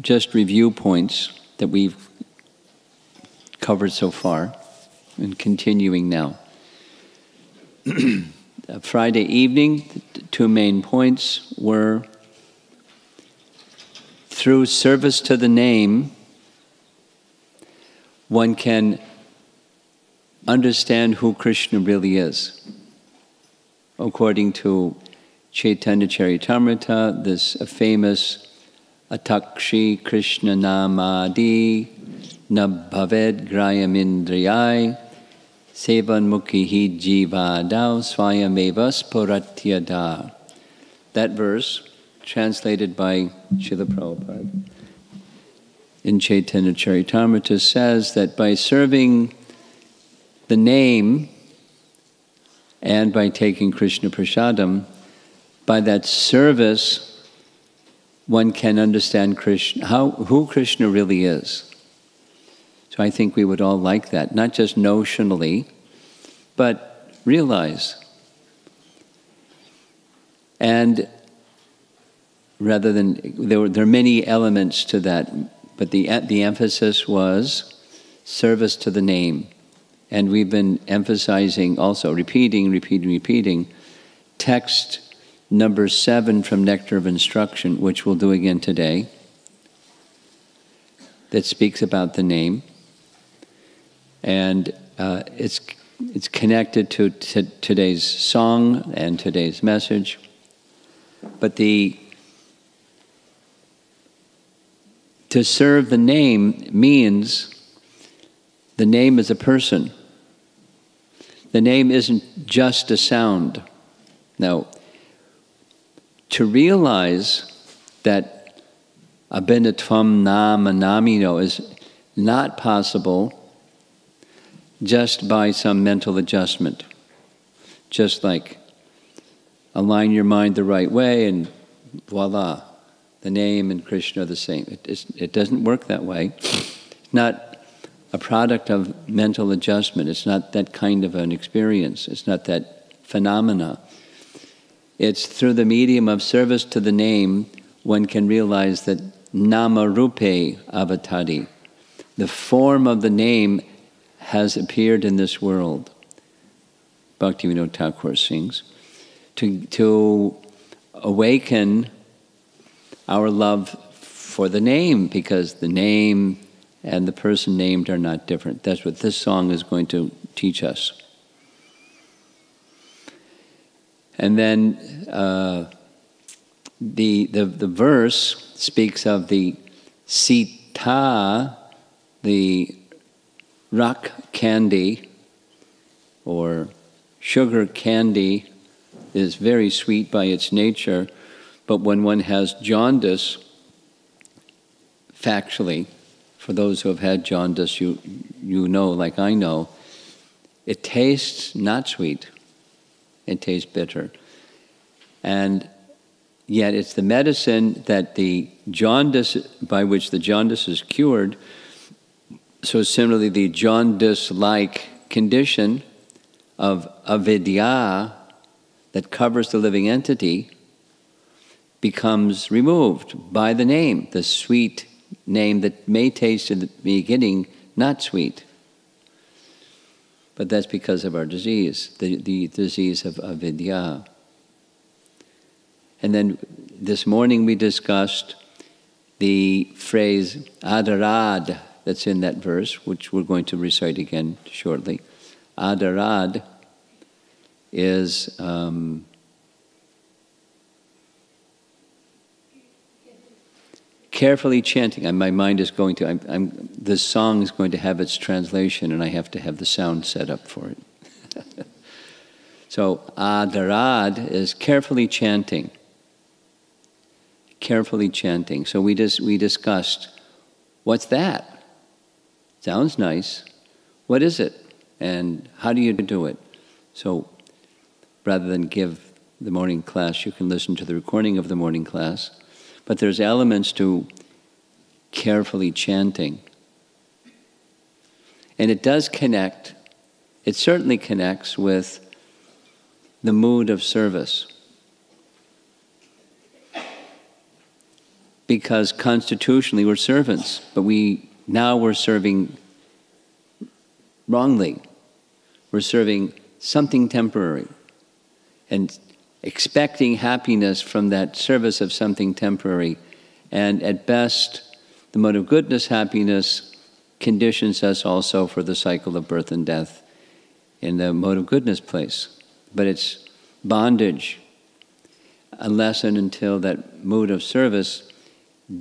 just review points that we've covered so far and continuing now. Friday evening, the two main points were through service to the name, one can understand who Krishna really is. According to Chaitanya Charitamrita, this famous Atakshi Krishna Namadi Nabhaved Grayamindriyai Sevan Mukhihi Jivadao Swayamevas Poratyada. That verse, translated by Srila Prabhupada in Chaitanya Charitamrita, says that by serving the name and by taking Krishna Prasadam, by that service, one can understand Krishna, how, who Krishna really is. So I think we would all like that, not just notionally, but realize. And rather than, there, were, there are many elements to that, but the, the emphasis was service to the name. And we've been emphasizing also, repeating, repeating, repeating, text number seven from Nectar of Instruction, which we'll do again today, that speaks about the name. And uh, it's, it's connected to t- today's song and today's message. But the to serve the name means the name is a person. The name isn't just a sound. Now, to realize that abhinatvam nama namino is not possible just by some mental adjustment. Just like align your mind the right way and voila, the name and Krishna are the same. It, it doesn't work that way. It's not a product of mental adjustment. It's not that kind of an experience. It's not that phenomena. It's through the medium of service to the name one can realize that nama rupe avatari, the form of the name has appeared in this world. Bhaktivinoda Thakur sings. To, to awaken our love for the name, because the name and the person named are not different. That's what this song is going to teach us. And then uh, the, the, the verse speaks of the sita, the rock candy or sugar candy is very sweet by its nature, but when one has jaundice, factually, for those who have had jaundice, you, you know, like I know, it tastes not sweet, it tastes bitter. And yet it's the medicine that the jaundice, by which the jaundice is cured, so similarly, the jaundice like condition of avidya that covers the living entity becomes removed by the name, the sweet name that may taste in the beginning not sweet. But that's because of our disease, the, the disease of avidya. And then this morning we discussed the phrase adarad that's in that verse, which we're going to recite again shortly. Adarad is um, carefully chanting. And my mind is going to, I'm, I'm, this song is going to have its translation, and I have to have the sound set up for it. so, adarad is carefully chanting. Carefully chanting. So, we, dis- we discussed what's that? Sounds nice. What is it? And how do you do it? So, rather than give the morning class, you can listen to the recording of the morning class. But there's elements to carefully chanting. And it does connect, it certainly connects with the mood of service. because constitutionally we're servants, but we now we're serving wrongly. We're serving something temporary and expecting happiness from that service of something temporary. And at best, the mode of goodness, happiness, conditions us also for the cycle of birth and death in the mode of goodness place. But it's bondage unless and until that mood of service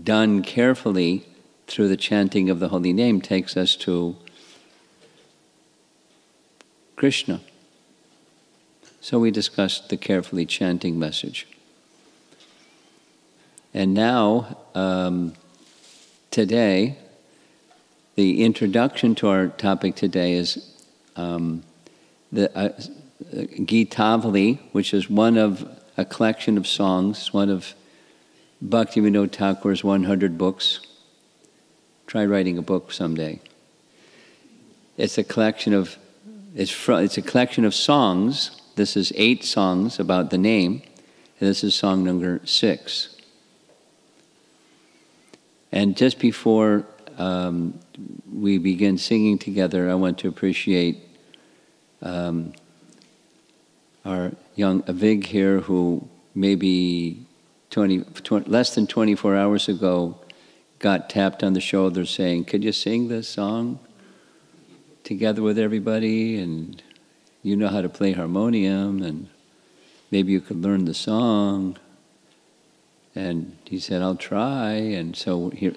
done carefully through the chanting of the holy name takes us to Krishna. So we discussed the carefully chanting message. And now, um, today, the introduction to our topic today is um, the uh, Gitavali, which is one of a collection of songs, one of Bhakti Bhaktivinoda Thakur's 100 books. Try writing a book someday. It's a collection of it's, it's a collection of songs. This is eight songs about the name, this is song number six. And just before um, we begin singing together, I want to appreciate um, our young Avik here, who maybe 20, 20, less than 24 hours ago got tapped on the shoulder saying, Could you sing this song together with everybody? And you know how to play harmonium, and maybe you could learn the song. And he said, I'll try. And so here,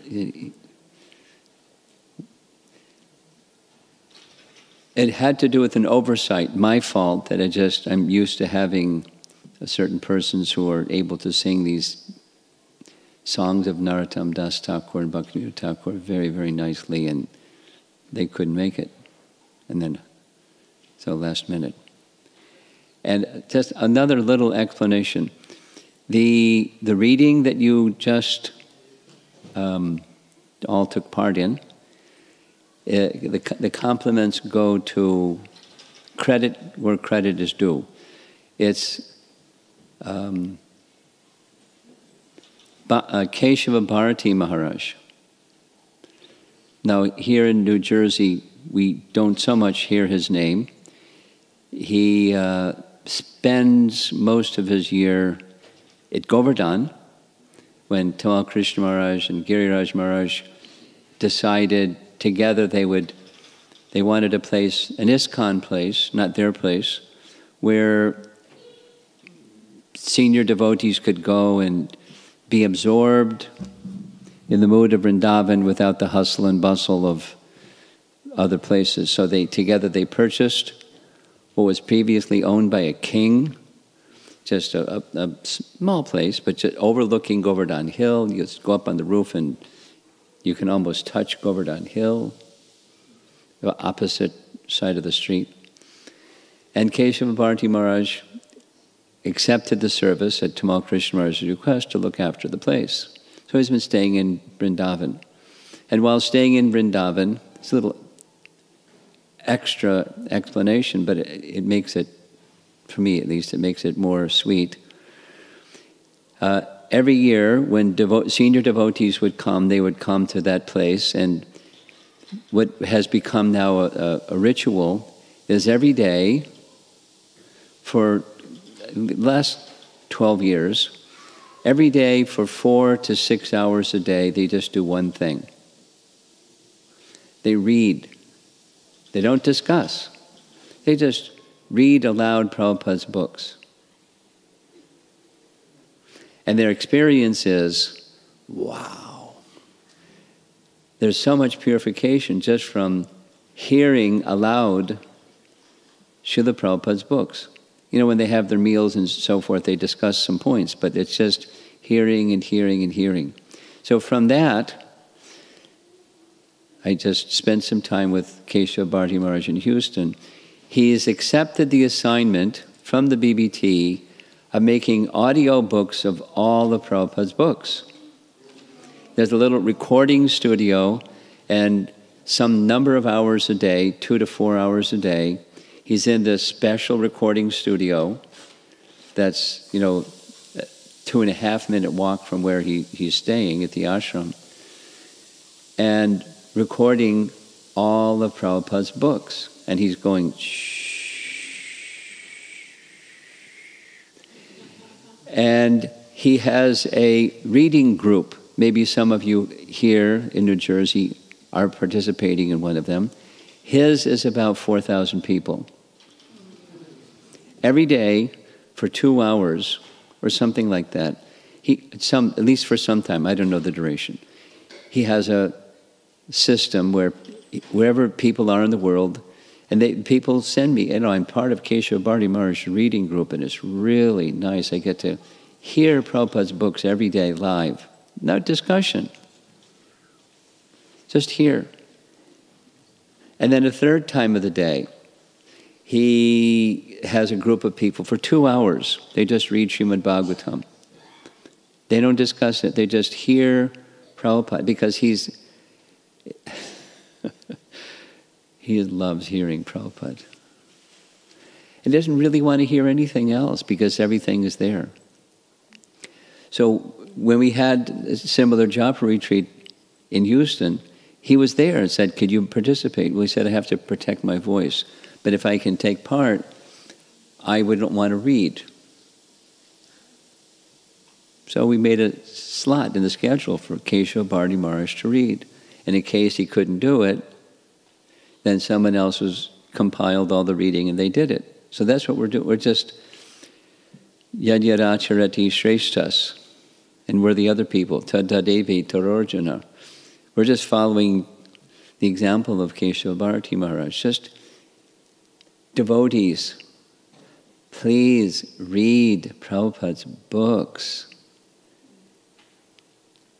it had to do with an oversight, my fault, that I just, I'm used to having certain persons who are able to sing these songs of Narottam Das Thakur and Bhaktivinoda Thakur very, very nicely, and they couldn't make it. And then, so last minute. And just another little explanation. The, the reading that you just um, all took part in, uh, the, the compliments go to credit where credit is due. It's um, uh, Keshava Bharati Maharaj. Now, here in New Jersey, we don't so much hear his name. He uh, spends most of his year at Govardhan when Tamal Krishna Maharaj and Giriraj Maharaj decided together they would, they wanted a place, an ISKCON place, not their place, where senior devotees could go and be absorbed in the mood of Vrindavan without the hustle and bustle of other places. So they together they purchased what was previously owned by a king, just a, a, a small place, but just overlooking Govardhan Hill. You just go up on the roof and you can almost touch Govardhan Hill, the opposite side of the street. And Keshava Bharati Maharaj accepted the service at Tamal Krishna Maharaj's request to look after the place. So he's been staying in Vrindavan. And while staying in Vrindavan, it's a little extra explanation, but it, it makes it, for me at least, it makes it more sweet. Uh, every year when devo- senior devotees would come, they would come to that place. And what has become now a, a, a ritual is every day for the last 12 years, every day for four to six hours a day, they just do one thing. They read. They don't discuss. They just read aloud Prabhupada's books. And their experience is wow. There's so much purification just from hearing aloud Srila Prabhupada's books. You know, when they have their meals and so forth, they discuss some points, but it's just hearing and hearing and hearing. So from that, I just spent some time with Keshav Bharati Maharaj in Houston. He has accepted the assignment from the BBT of making audio books of all the Prabhupada's books. There's a little recording studio and some number of hours a day, two to four hours a day. He's in this special recording studio that's, you know, two and a half minute walk from where he, he's staying at the ashram, and recording all of Prabhupada's books. And he's going. And he has a reading group. Maybe some of you here in New Jersey are participating in one of them. His is about 4,000 people. Every day for two hours or something like that. He, some, at least for some time, I don't know the duration. He has a system where wherever people are in the world, and they, people send me, you know, I'm part of Keshav Bharati Maharaj reading group, and it's really nice. I get to hear Prabhupada's books every day live. No discussion. Just hear. And then a third time of the day, he has a group of people for two hours. They just read Srimad Bhagavatam. They don't discuss it, they just hear Prabhupada because he's. he loves hearing Prabhupada. He doesn't really want to hear anything else because everything is there. So when we had a similar Japa retreat in Houston, he was there and said, Could you participate? Well, he said, I have to protect my voice. But if I can take part, I wouldn't want to read. So we made a slot in the schedule for Keshav Bharati Maharaj to read. And in case he couldn't do it, then someone else was compiled all the reading and they did it. So that's what we're doing. We're just yad yadacharati. And we're the other people, tadadevi tarorjana. We're just following the example of Keshav Bharati Maharaj. Just devotees, please read Prabhupada's books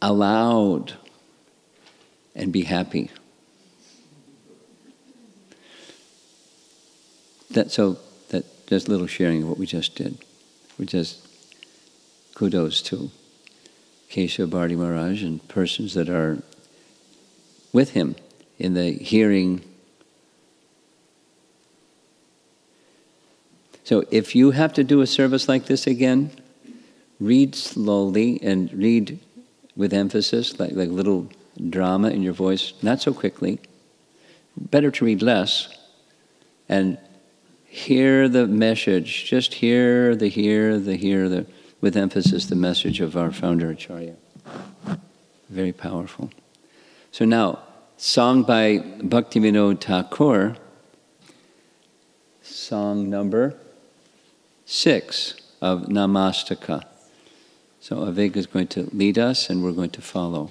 aloud and be happy. That, so that just little sharing of what we just did. We just kudos to Keshav Bharati Maharaj and persons that are with him in the hearing. So if you have to do a service like this again, read slowly and read with emphasis, like, like little drama in your voice, not so quickly. Better to read less and hear the message, just hear the hear, the hear, the with emphasis the message of our founder Acharya. Very powerful. So now, song by Bhaktivinoda Thakur, song number six of Namastaka. So Avik is going to lead us and we're going to follow.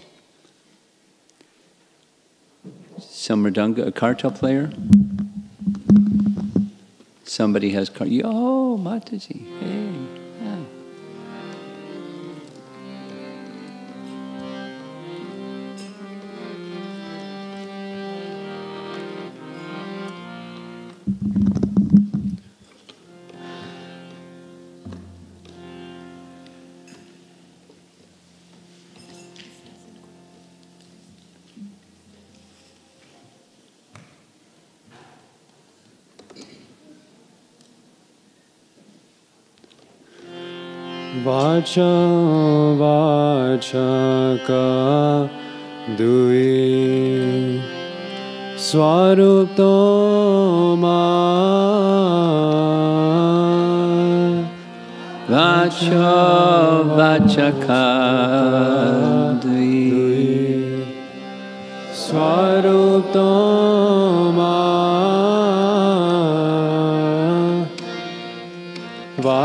Some mridanga, a kartal player? Somebody has car. Oh, Mataji. Hey. वाचा वाचका दुई। स्वरूप तो वाचा दुई। स्वरूप तो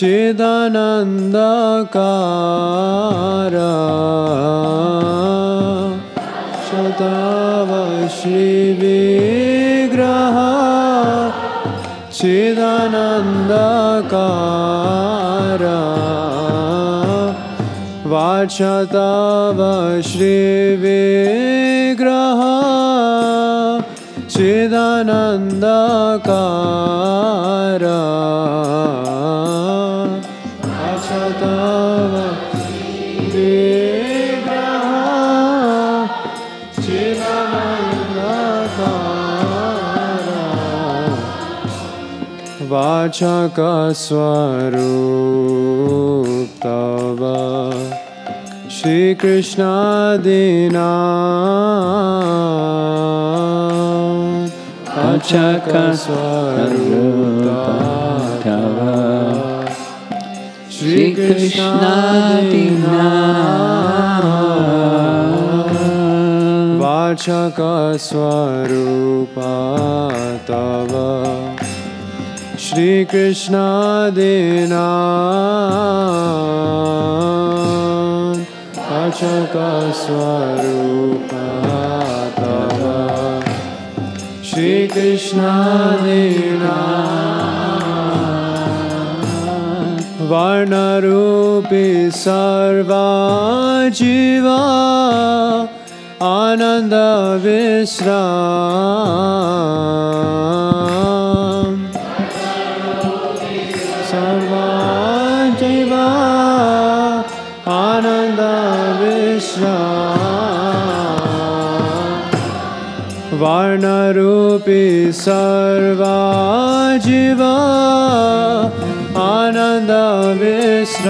चिदानन्दकार तव श्रीविग्रह चिदानन्दकार वाचा तव श्रीविग्रह चिदानन्दकार पाचक स्वरूप तव श्रीकृष्णादिना। पचक स्वरु श्रीकृष्णादिना। वाचकस्वरूपा तव श्रीकृष्णादिना वाचकस्वरूपा तव श्रीकृष्णादिना वर्णरूपी सर्वा जीवा आनन्दविश्राम अनरूपी सर्वा जीवा आनन्दमिश्र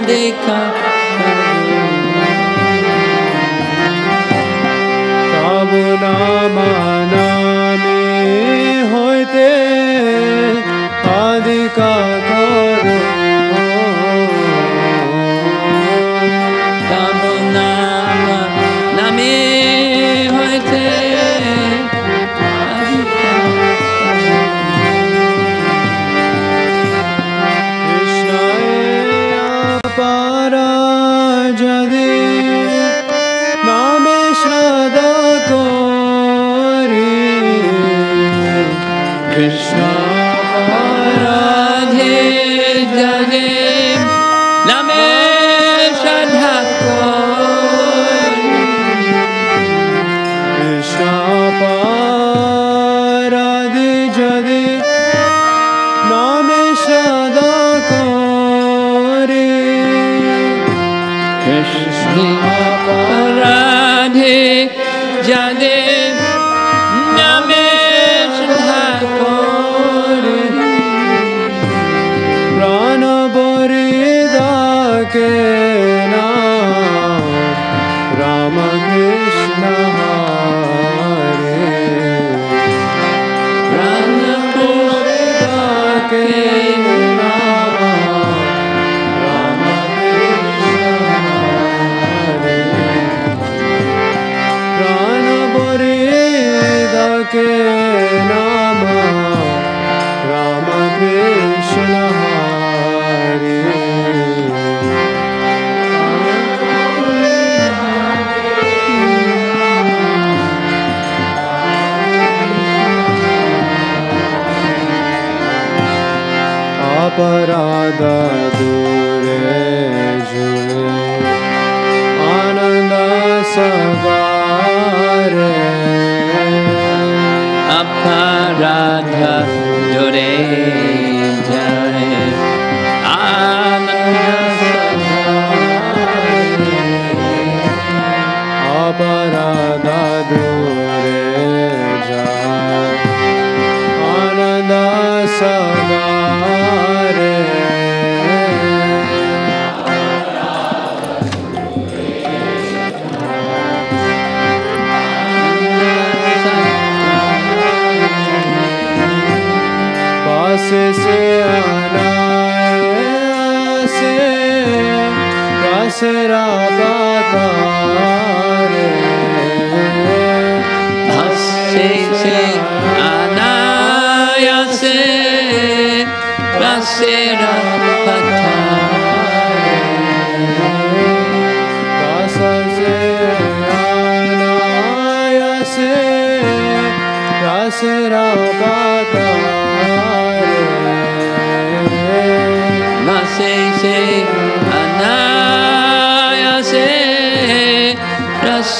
Radhika Kavu Nama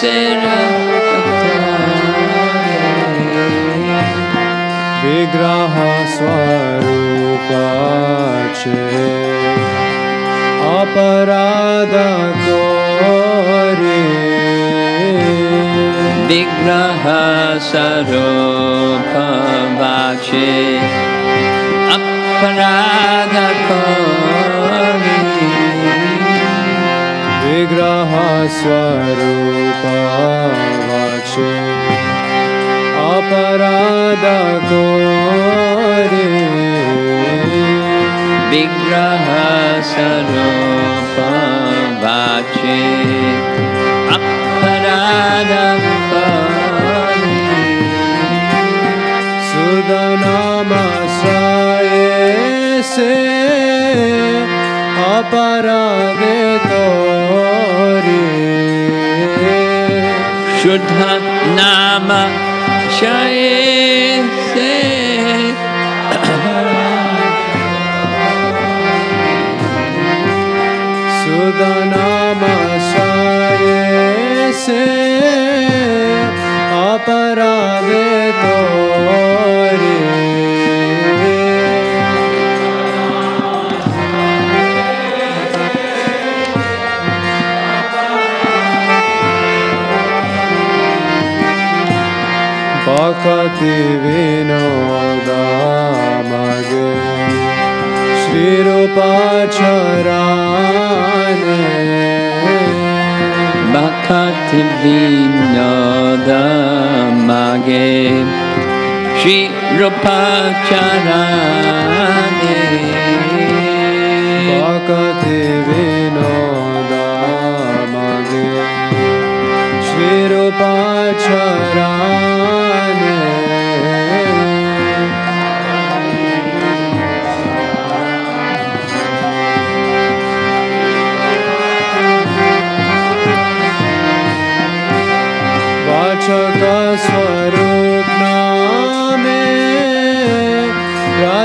será Vigraha Swarupa Che Aparada Kori Vigraha Swarupa Aparada Kori Vigraha બક્ષે અપરાધ કોરે વિગ્રહ સ્વરૂપ વાચે અપરાધ सुदनामश्रये से अपराधे तोरी शुद्ध नाम शये से सुदनामशाये से अपराधे भक्ति विनोदामगे श्रीरूपाचराने Bhakti Vinoda Mage Shri Rupa Charane भक्ति विनोदामगे श्रीरूपाचराने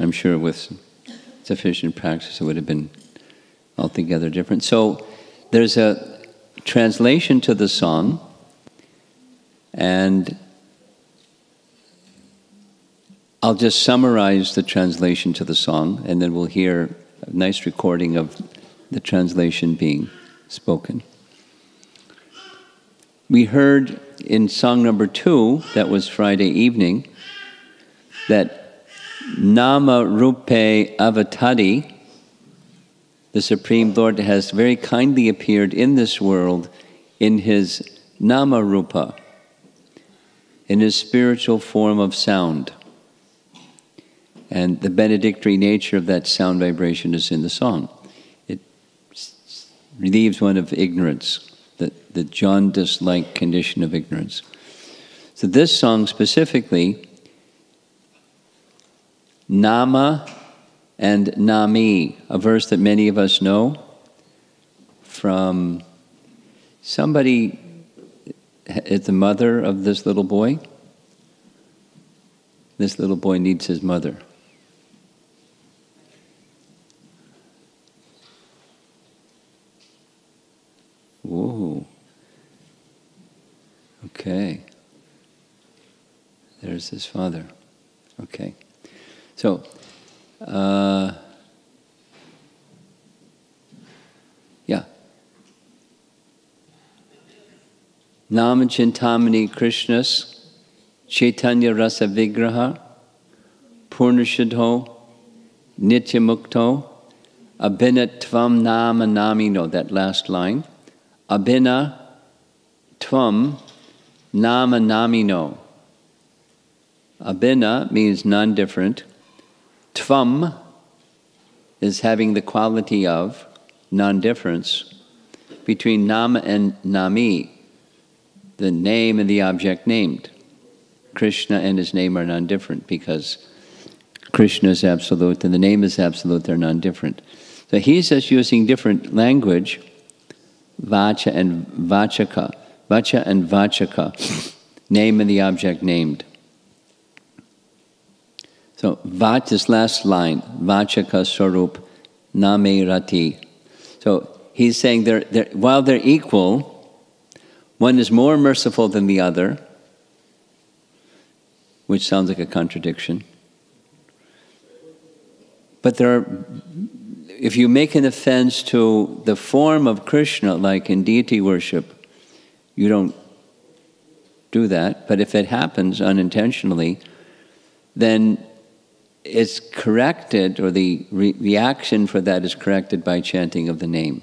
I'm sure with sufficient practice it would have been altogether different. So there's a translation to the song, and I'll just summarize the translation to the song, and then we'll hear a nice recording of the translation being spoken. We heard in song number two, that was Friday evening, that Nama Rupe Avatari, the Supreme Lord, has very kindly appeared in this world in his Nama Rupa, in his spiritual form of sound. And the benedictory nature of that sound vibration is in the song. It relieves one of ignorance, the, the jaundice like condition of ignorance. So, this song specifically, Nama and Nami, a verse that many of us know from somebody is the mother of this little boy. This little boy needs his mother. Whoa. Okay. There's his father. Okay. So, uh, yeah. Nama Chintamani Krishnas Chaitanya Rasa Vigraha Purnashadho Nitya Mukto Abhinatvam Nama Namino, that last line. Abhina Tvam Nama Namino. Abhina means non different. Tvam is having the quality of non difference between Nama and Nami, the name and the object named. Krishna and his name are non different because Krishna is absolute and the name is absolute, they're non different. So he's just using different language, vacha and vachaka, vacha and vachaka, name and the object named. So vach, this last line, vachaka swarup name rati. So he's saying they're, they're, while they're equal, one is more merciful than the other, which sounds like a contradiction. But there are, if you make an offense to the form of Krishna, like in deity worship, you don't do that. But if it happens unintentionally, then it's corrected, or the re- reaction for that is corrected by chanting of the name.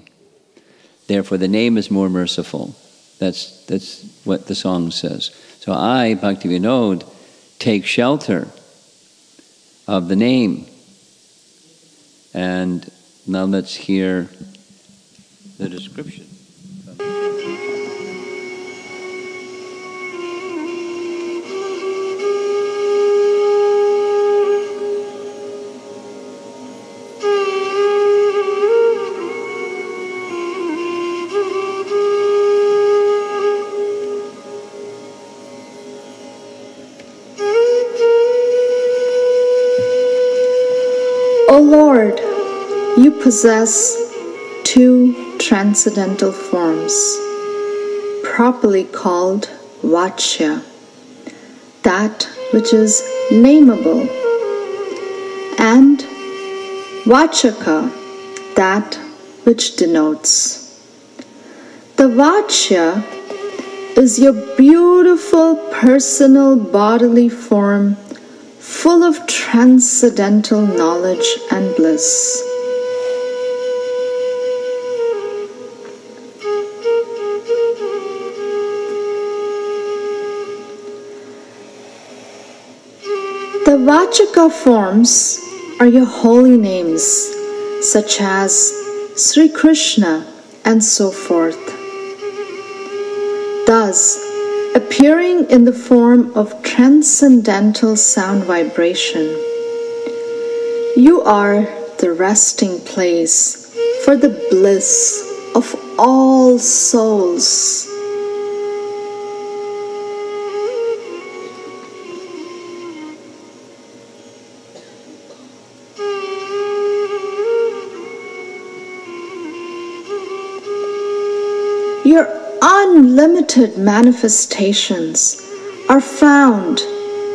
Therefore, the name is more merciful. That's, that's what the song says. So I, Bhakti Vinod, take shelter of the name. And now let's hear the description. Possess two transcendental forms, properly called Vachya, that which is nameable, and Vachaka, that which denotes. The Vachya is your beautiful personal bodily form full of transcendental knowledge and bliss. Vachaka forms are your holy names, such as Sri Krishna and so forth. Thus, appearing in the form of transcendental sound vibration. You are the resting place for the bliss of all souls. Unlimited manifestations are found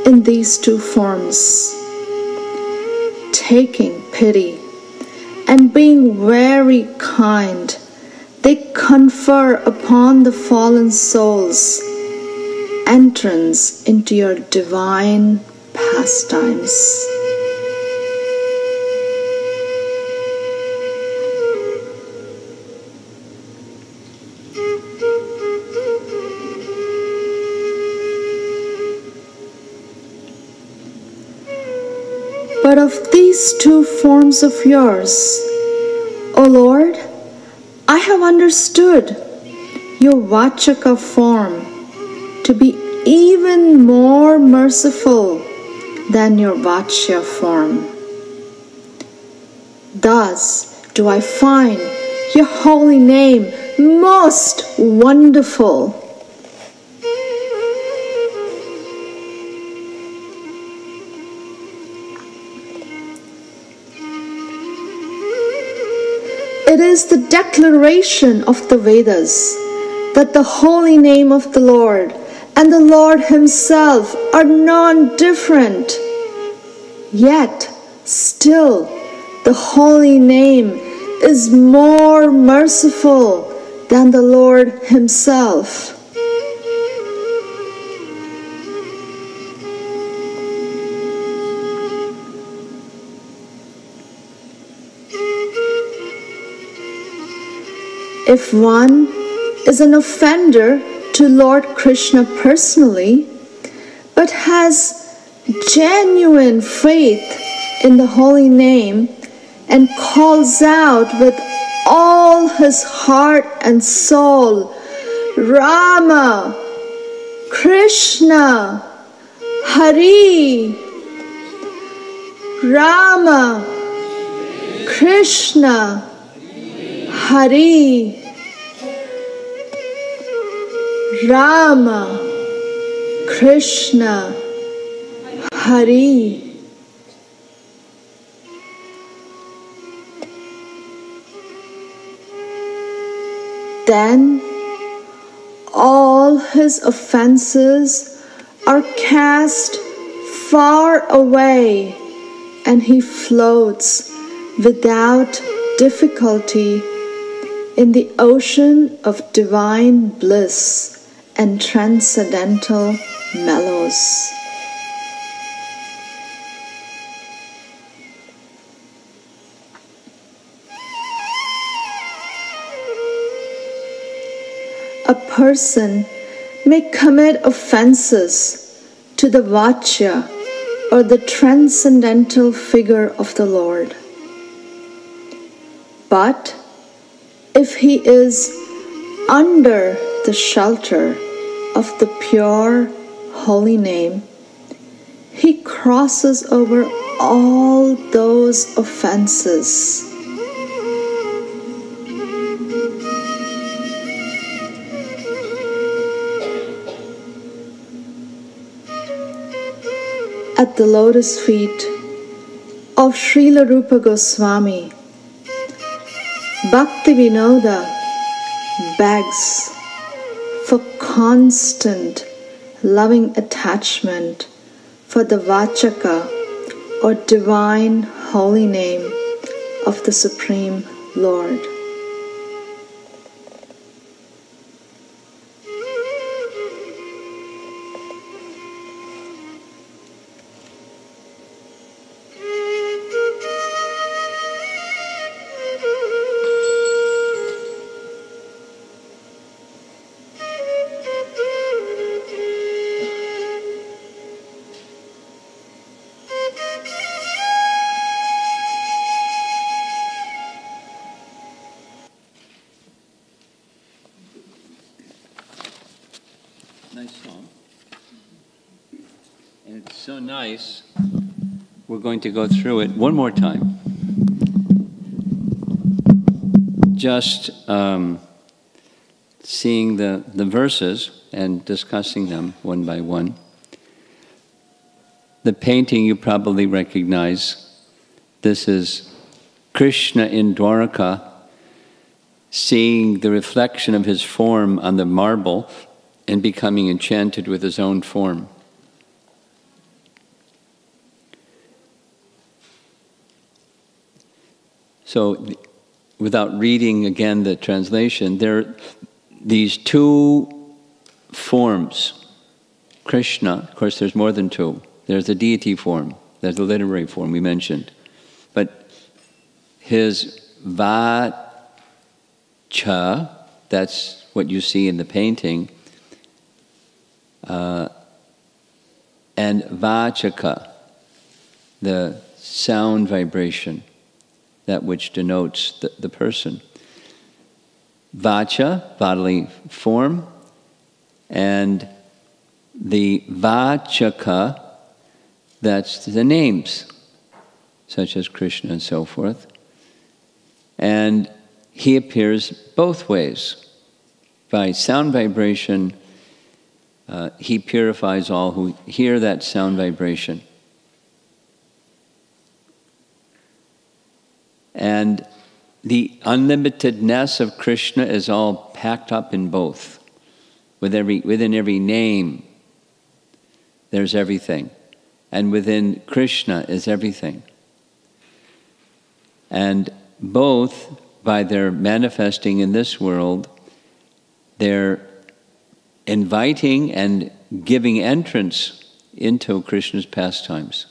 in these two forms. Taking pity and being very kind, they confer upon the fallen souls entrance into your divine pastimes. These two forms of yours, O Lord, I have understood your Vachaka form to be even more merciful than your Vachya form. Thus do I find your holy name most wonderful. Is the declaration of the Vedas that the holy name of the Lord and the Lord Himself are non different. Yet, still, the holy name is more merciful than the Lord Himself. If one is an offender to Lord Krishna personally, but has genuine faith in the holy name and calls out with all his heart and soul, Rama, Krishna, Hari, Rama, Krishna, Hari, Rama, Krishna, Hari. Then all his offenses are cast far away and he floats without difficulty in the ocean of divine bliss and transcendental mellows. A person may commit offenses to the Vachya or the transcendental figure of the Lord. But if he is under the shelter of the pure holy name, he crosses over all those offenses. At the lotus feet of Srila Rupa Goswami, Bhakti Vinoda begs for constant loving attachment for the Vachaka or divine holy name of the Supreme Lord. We're going to go through it one more time. Just um, seeing the, the verses and discussing them one by one. The painting you probably recognize. This is Krishna in Dwaraka seeing the reflection of his form on the marble and becoming enchanted with his own form. So, without reading again the translation, there are these two forms. Krishna, of course, there's more than two. There's a deity form, there's a literary form we mentioned. But his Vacha, that's what you see in the painting, uh, and Vachaka, the sound vibration, that which denotes the, the person. Vacha, bodily form, and the Vachaka, that's the names, such as Krishna and so forth. And he appears both ways by sound vibration uh, he purifies all who hear that sound vibration. And the unlimitedness of Krishna is all packed up in both. With every, within every name, there's everything. And within Krishna is everything. And both, by their manifesting in this world, they're inviting and giving entrance into Krishna's pastimes.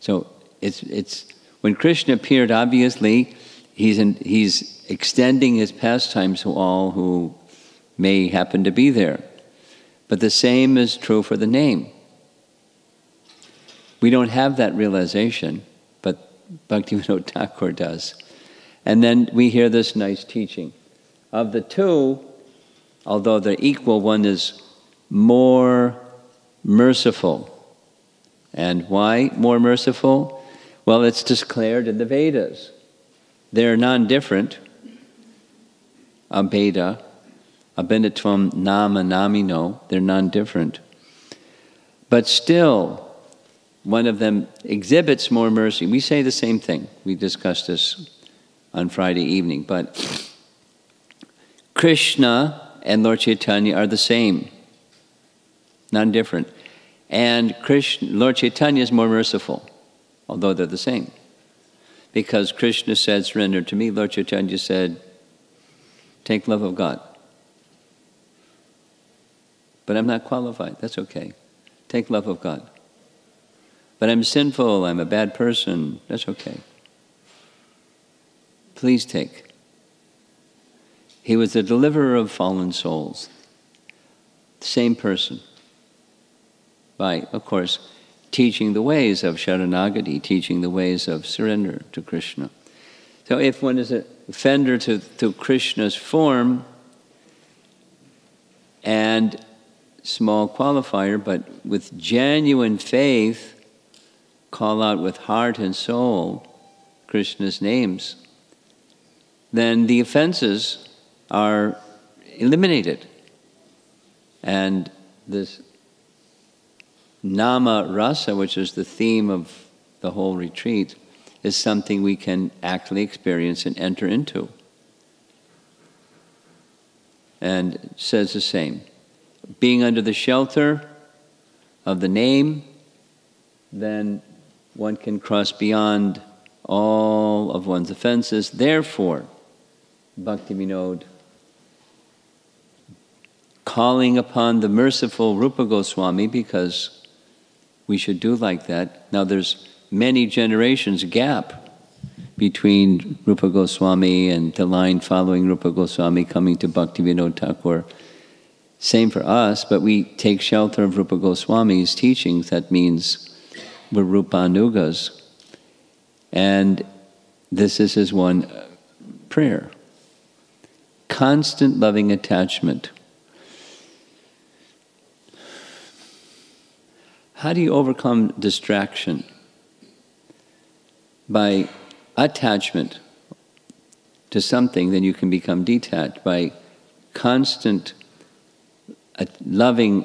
So it's, it's when Krishna appeared, obviously, he's, in, he's extending his pastimes to all who may happen to be there. But the same is true for the name. We don't have that realization, but Bhaktivinoda Thakur does. And then we hear this nice teaching. Of the two, although they're equal, one is more merciful. And why more merciful? Well, it's declared in the Vedas. They're non different. Abheda, abhinatvam nama namino, they're non different. But still, one of them exhibits more mercy. We say the same thing. We discussed this on Friday evening. But Krishna and Lord Chaitanya are the same, non different. And Krishna, Lord Chaitanya is more merciful, although they're the same. Because Krishna said, Surrender to me, Lord Chaitanya said, Take love of God. But I'm not qualified. That's okay. Take love of God. But I'm sinful, I'm a bad person. That's okay. Please take. He was the deliverer of fallen souls. Same person. By, of course, teaching the ways of Sharanagati, teaching the ways of surrender to Krishna. So if one is a offender to, to Krishna's form and small qualifier, but with genuine faith, call out with heart and soul Krishna's names, then the offenses are eliminated. And this nama rasa, which is the theme of the whole retreat, is something we can actually experience and enter into. And says the same. Being under the shelter of the name, then one can cross beyond all of one's offenses. Therefore, Bhakti Vinod, calling upon the merciful Rupa Goswami because we should do like that. Now there's many generations gap between Rupa Goswami and the line following Rupa Goswami coming to Bhakti Vinod Thakur. Same for us, but we take shelter of Rupa Goswami's teachings. That means we're Rupanugas. And this is his one prayer constant loving attachment. How do you overcome distraction? By attachment to something, then you can become detached. By constant uh, loving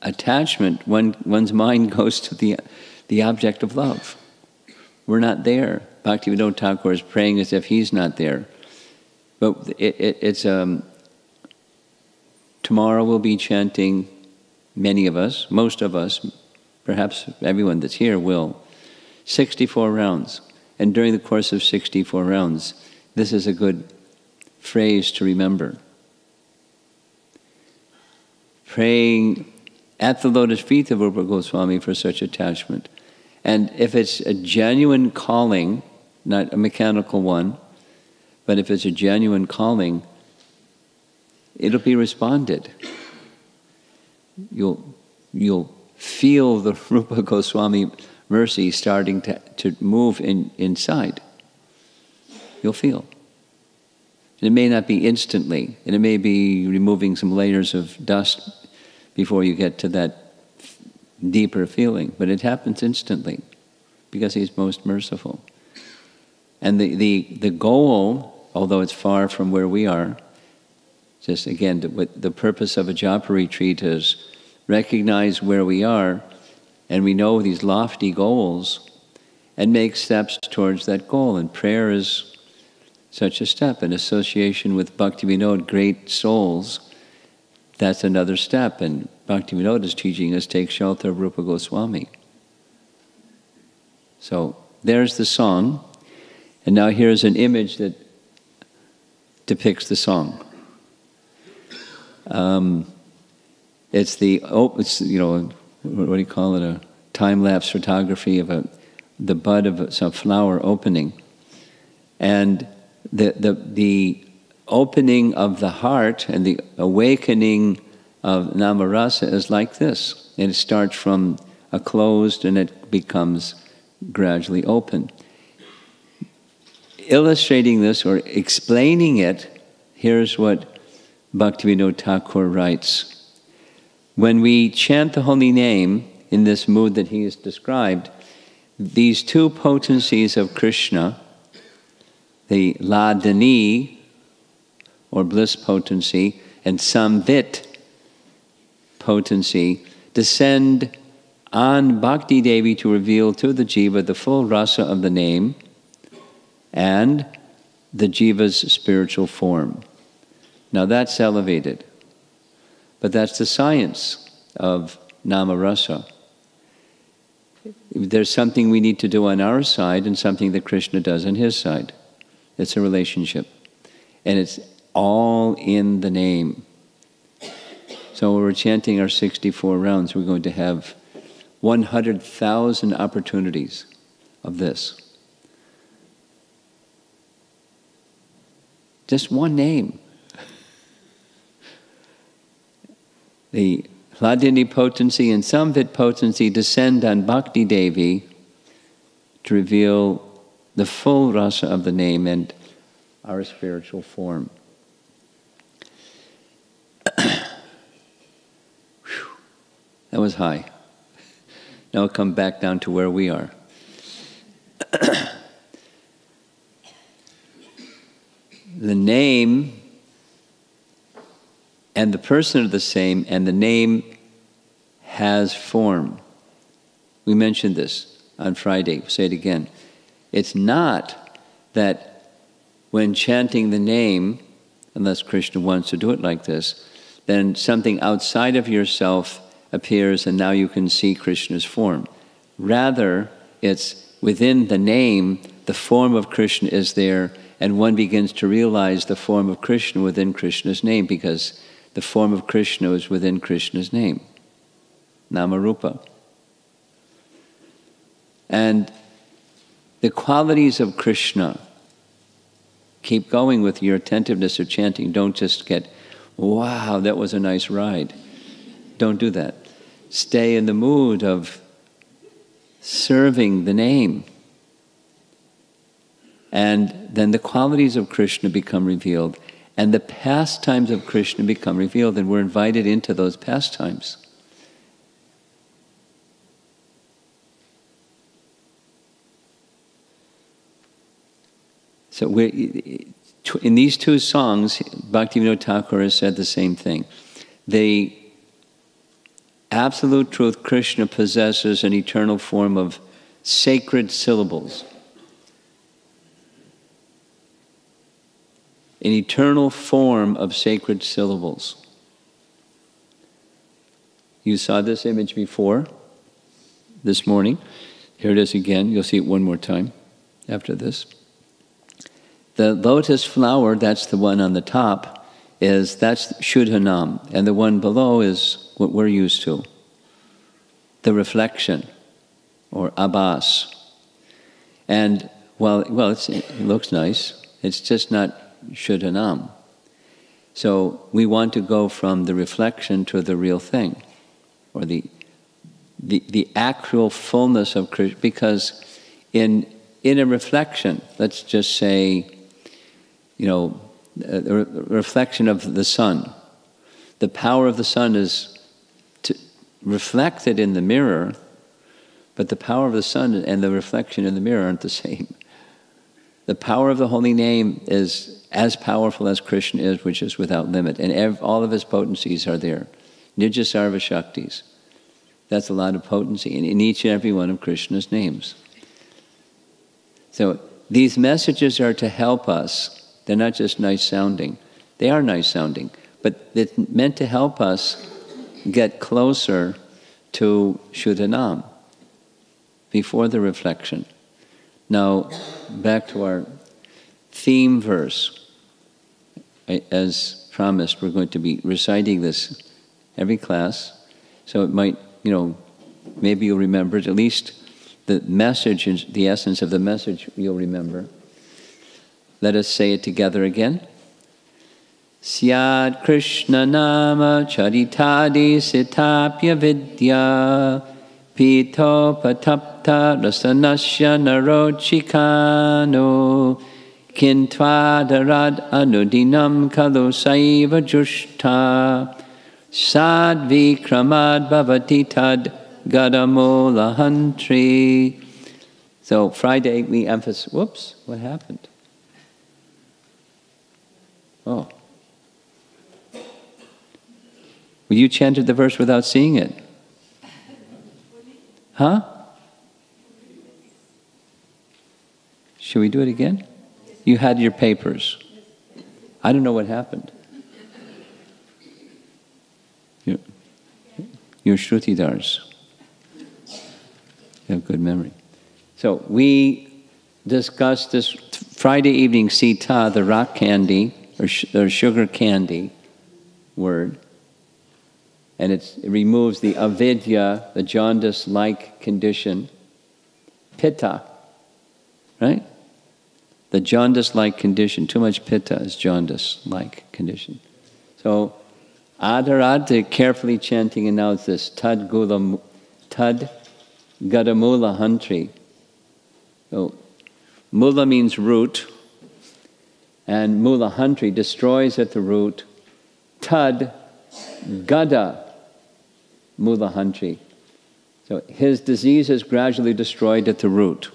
attachment, one, one's mind goes to the, the object of love. We're not there. Bhaktivinoda Thakur is praying as if he's not there. But it, it, it's um, tomorrow we'll be chanting. Many of us, most of us, perhaps everyone that's here will. 64 rounds. And during the course of 64 rounds, this is a good phrase to remember. Praying at the lotus feet of Rupa Goswami for such attachment. And if it's a genuine calling, not a mechanical one, but if it's a genuine calling, it'll be responded. You'll, you'll feel the Rupa Goswami mercy starting to, to move in, inside. You'll feel. And it may not be instantly, and it may be removing some layers of dust before you get to that deeper feeling. But it happens instantly because He's most merciful. And the, the, the goal, although it's far from where we are, just again, the, the purpose of a japa retreat is recognize where we are and we know these lofty goals and make steps towards that goal. And prayer is such a step. In association with Bhakti Vinod, great souls, that's another step. And Bhakti Vinod is teaching us take shelter of Rupa Goswami. So there's the song. And now here's an image that depicts the song. Um, it's the oh, it's you know what do you call it? A time lapse photography of a the bud of some flower opening, and the the the opening of the heart and the awakening of namarasa is like this, and it starts from a closed and it becomes gradually open. Illustrating this or explaining it, here's what Bhaktivinoda Thakur writes. When we chant the holy name in this mood that he has described, these two potencies of Krishna, the Hladini, or bliss potency, and Samvit potency, descend on Bhakti Devi to reveal to the jiva the full rasa of the name and the jiva's spiritual form. Now that's elevated, but that's the science of nama rasa. There's something we need to do on our side and something that Krishna does on his side. It's a relationship. And it's all in the name. So we're chanting our 64 rounds, we're going to have 100,000 opportunities of this. Just one name. The Hladini potency and Samvit potency descend on Bhakti Devi to reveal the full rasa of the name and our spiritual form. that was high. Now come back down to where we are. the name and the person are the same, and the name has form. We mentioned this on Friday. We'll say it again. It's not that when chanting the name, unless Krishna wants to do it like this, then something outside of yourself appears and now you can see Krishna's form. Rather, it's within the name, the form of Krishna is there, and one begins to realize the form of Krishna within Krishna's name because the form of Krishna is within Krishna's name, Namarupa. And the qualities of Krishna, keep going with your attentiveness of chanting. Don't just get, wow, that was a nice ride. Don't do that stay in the mood of serving the name. And then the qualities of Krishna become revealed, and the pastimes of Krishna become revealed, and we're invited into those pastimes. So in these two songs, Bhaktivinoda Thakur has said the same thing. They absolute truth, Krishna possesses an eternal form of sacred syllables. An eternal form of sacred syllables. You saw this image before this morning. Here it is again. You'll see it one more time after this. The lotus flower, that's the one on the top, is that's Shuddhanam, and the one below is what we're used to the reflection or abhas. And well, well, it looks nice, it's just not Shuddhanam. So we want to go from the reflection to the real thing, or the, the, the actual fullness of Krishna, because in, in a reflection, let's just say, you know, a reflection of the sun. The power of the sun is reflected in the mirror, but the power of the sun and the reflection in the mirror aren't the same. The power of the holy name is as powerful as Krishna is, which is without limit, and all of his potencies are there. Nijasarva Shaktis. That's a lot of potency in, in each and every one of Krishna's names. So these messages are to help us They're not just nice sounding. They are nice sounding, but it's meant to help us get closer to Shuddhanam before the reflection. Now, back to our theme verse. As promised, we're going to be reciting this every class, so it might, you know, maybe you'll remember it, at least the message, the essence of the message you'll remember. Let us say it together again. Syad Krishna Nama Charitadi Sitapya Vidya Pito Patapta Rasanasya Narochikano Kintvadarad Anudinam Kalu Saiva Jushta Sad Vikramad Bhavati Tad Gadamula Hantri. So Friday we emphasize, whoops, what happened? Oh. Well, you chanted the verse without seeing it. Huh? Should we do it again? You had your papers. I don't know what happened. Your, your Shrutidars. You have good memory. So we discussed this Friday evening, Sita, the rock candy, or, or sugar candy word. And it removes the avidya, the jaundice like condition. Pitta, right? The jaundice like condition. Too much pitta is jaundice like condition. So, adarad, carefully chanting, and now it's this tad gula, tad gadamula hantri. So, mula means root, and mula hantri destroys at the root. Tad gada mula hantri. So his disease is gradually destroyed at the root.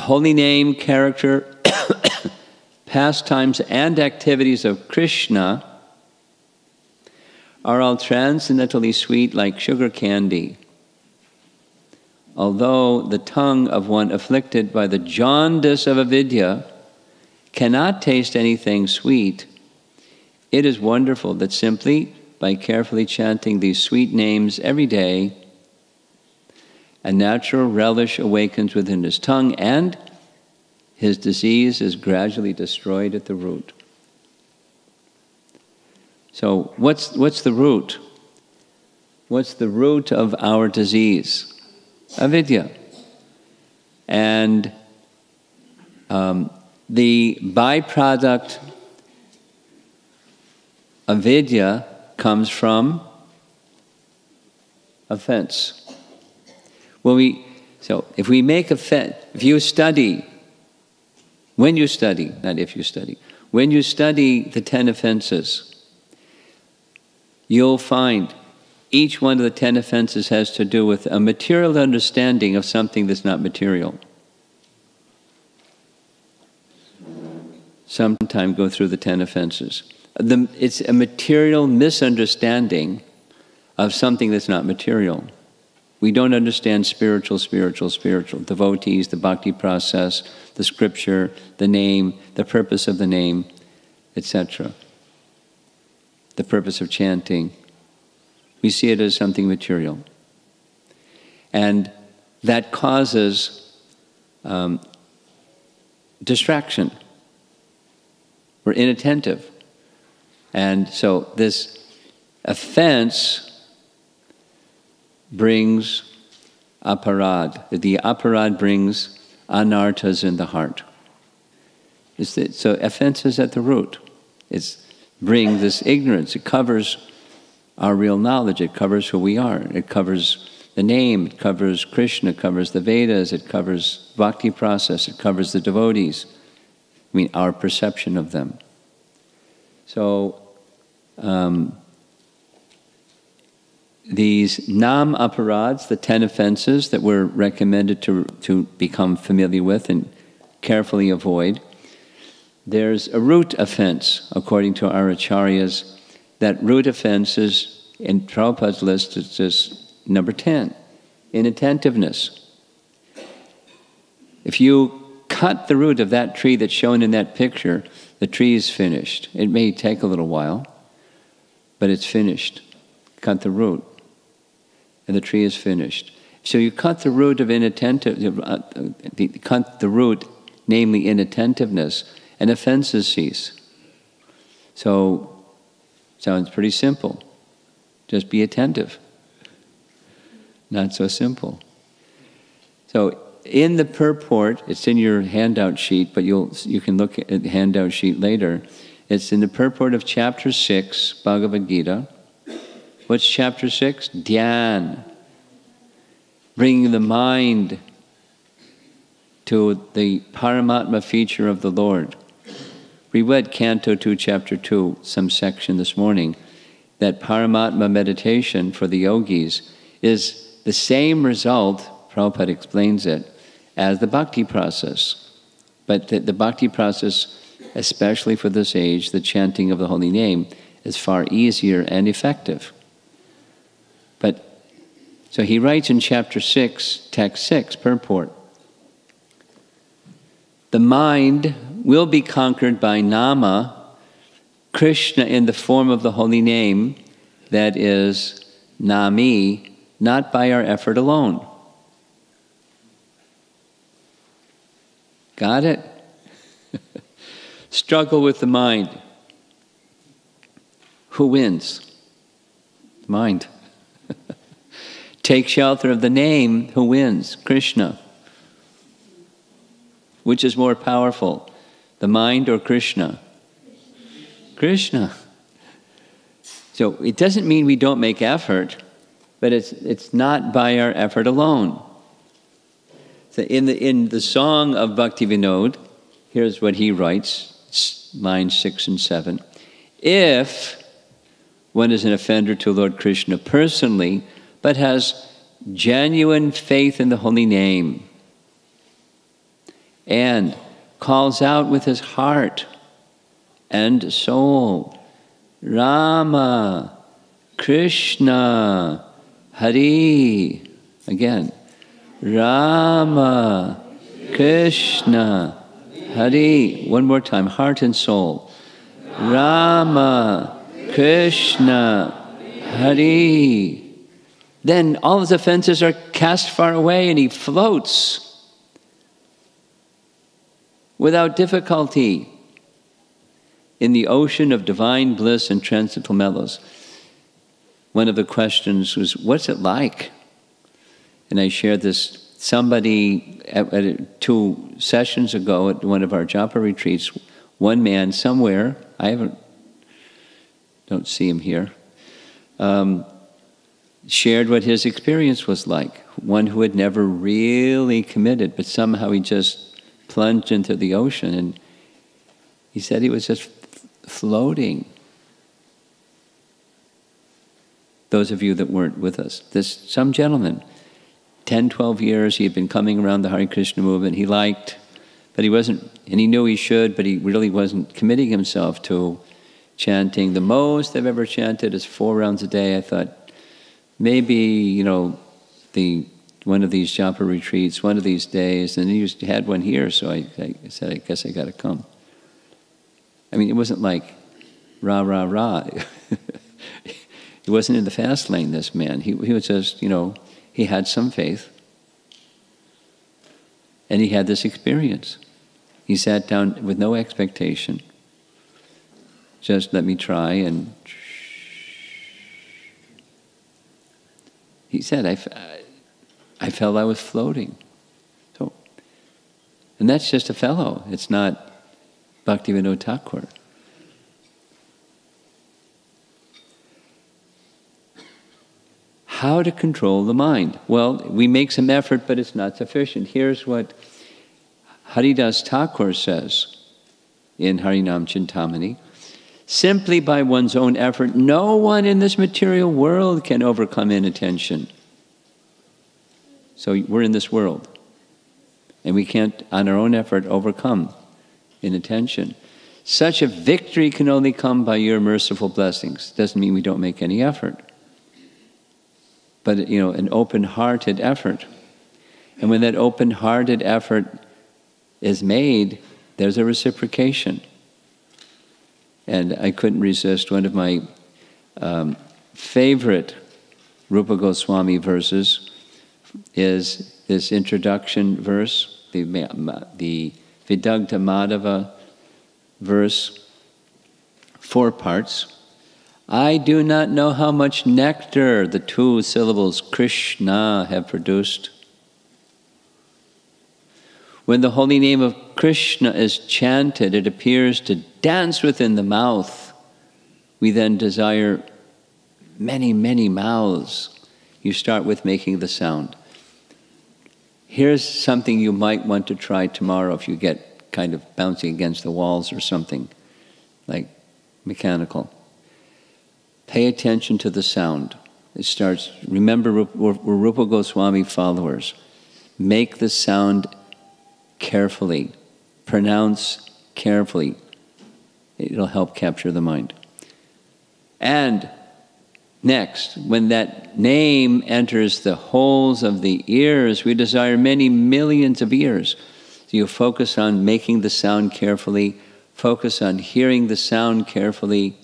The holy name, character, pastimes, and activities of Krishna are all transcendently sweet like sugar candy. Although the tongue of one afflicted by the jaundice of avidya cannot taste anything sweet, it is wonderful that simply by carefully chanting these sweet names every day, a natural relish awakens within his tongue, and his disease is gradually destroyed at the root. So, what's, what's the root? What's the root of our disease? Avidya. And um, the byproduct avidya comes from offense. Well, we, so if we make a fe- if you study, when you study, not if you study, when you study the ten offenses, you'll find each one of the ten offenses has to do with a material understanding of something that's not material. Sometime go through the ten offenses. The, it's a material misunderstanding of something that's not material. We don't understand spiritual, spiritual, spiritual. Devotees, the bhakti process, the scripture, the name, the purpose of the name, etc. The purpose of chanting. We see it as something material. And that causes um, distraction. We're inattentive. And so this offense brings aparad. The aparad brings anarthas in the heart. So offense is at the root. It brings this ignorance. It covers our real knowledge. It covers who we are. It covers the name. It covers Krishna. It covers the Vedas. It covers bhakti process. It covers the devotees. I mean, our perception of them. So, um, these nam aparads, the ten offenses that we're recommended to, to become familiar with and carefully avoid, there's a root offense, according to our acharyas. That root offense is, in Prabhupada's list, it's just number 10, inattentiveness. If you cut the root of that tree that's shown in that picture, the tree is finished. It may take a little while, but it's finished. Cut the root, and the tree is finished. So you cut the root of inattentive, uh, uh cut the root, namely inattentiveness, and offenses cease. So, sounds pretty simple. Just be attentive. Not so simple. So, in the purport, it's in your handout sheet, but you'll, you can look at the handout sheet later. It's in the purport of chapter 6, Bhagavad Gita. What's chapter 6? Dhyan. Bringing the mind to the Paramatma feature of the Lord. We read Canto 2, Chapter 2, some section this morning, that Paramatma meditation for the yogis is the same result, Prabhupada explains it, as the bhakti process. But the, the bhakti process, especially for this age, the chanting of the holy name, is far easier and effective. So he writes in chapter 6, text 6, purport. The mind will be conquered by Nama, Krishna in the form of the holy name, that is Nami, not by our effort alone. Got it? Struggle with the mind. Who wins? Mind. Take shelter of the name. Who wins? Krishna. Which is more powerful, the mind or Krishna? Krishna. So it doesn't mean we don't make effort, but it's, it's not by our effort alone. So in the, in the song of Bhakti Vinod, here's what he writes, lines six and seven. If one is an offender to Lord Krishna personally, but has genuine faith in the holy name, and calls out with his heart and soul, Rama, Krishna, Hari. Again, Rama, Krishna, Hari. One more time, heart and soul. Rama, Krishna, Hari. Then all his offenses are cast far away and he floats without difficulty in the ocean of divine bliss and transcendental mellows. One of the questions was, What's it like? And I shared this. Somebody, at, at two sessions ago at one of our japa retreats, one man somewhere, I haven't, don't see him here, um, shared what his experience was like. One who had never really committed, but somehow he just plunged into the ocean and he said he was just floating. Those of you that weren't with us, this some gentleman, 10, 12 years, he had been coming around the Hare Krishna movement. He liked, but he wasn't, and he knew he should, but he really wasn't committing himself to chanting. The most I've ever chanted is four rounds a day. I thought maybe, you know, the one of these japa retreats, one of these days, and he had one here, so I, I said, I guess I got to come. I mean, it wasn't like rah, rah, rah. he wasn't in the fast lane, this man. He, he was just, you know, he had some faith. And he had this experience. He sat down with no expectation. Just let me try and. He said, I, I felt I was floating. So, and that's just a fellow. It's not Bhaktivinoda Thakur. How to control the mind? Well, we make some effort, but it's not sufficient. Here's what Haridas Thakur says in Harinam Chintamani. Simply by one's own effort, no one in this material world can overcome inattention. So we're in this world. And we can't, on our own effort, overcome inattention. Such a victory can only come by your merciful blessings. Doesn't mean we don't make any effort. But, you know, an open hearted effort. And when that open hearted effort is made, there's a reciprocation. And I couldn't resist one of my um, favorite Rupa Goswami verses is this introduction verse, the, the Madhava verse, four parts. I do not know how much nectar the two syllables Krishna have produced. When the holy name of Krishna is chanted, it appears to dance within the mouth. We then desire many, many mouths. You start with making the sound. Here's something you might want to try tomorrow if you get kind of bouncing against the walls or something like mechanical. Pay attention to the sound. It starts, remember, we're, Rupa Goswami followers. Make the sound carefully, pronounce carefully. It'll help capture the mind. And next, when that name enters the holes of the ears, we desire many millions of ears. So you focus on making the sound carefully, focus on hearing the sound carefully,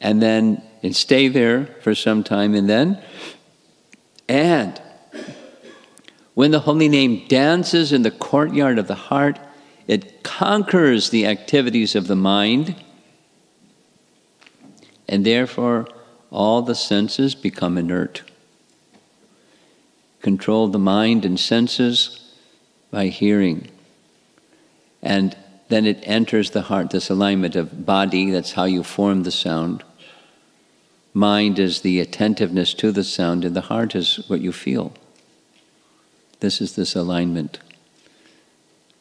and then and stay there for some time, and then, and when the holy name dances in the courtyard of the heart, it conquers the activities of the mind, and therefore all the senses become inert. Control the mind and senses by hearing. And then it enters the heart, this alignment of body, that's how you form the sound. Mind is the attentiveness to the sound, and the heart is what you feel. This is this alignment.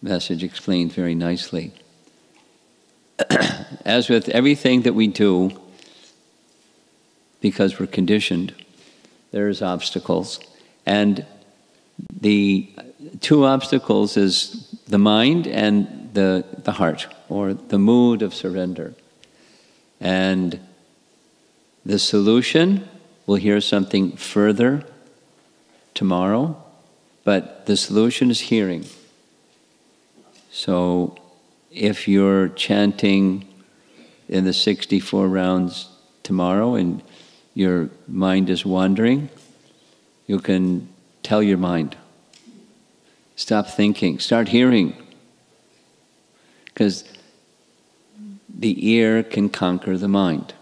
Message explained very nicely. As with everything that we do, because we're conditioned, there's obstacles. And the two obstacles is the mind and the, the heart, or the mood of surrender. And the solution, we'll hear something further tomorrow, but the solution is hearing. So if you're chanting in the 64 rounds tomorrow and your mind is wandering, you can tell your mind. Stop thinking, start hearing. Because the ear can conquer the mind.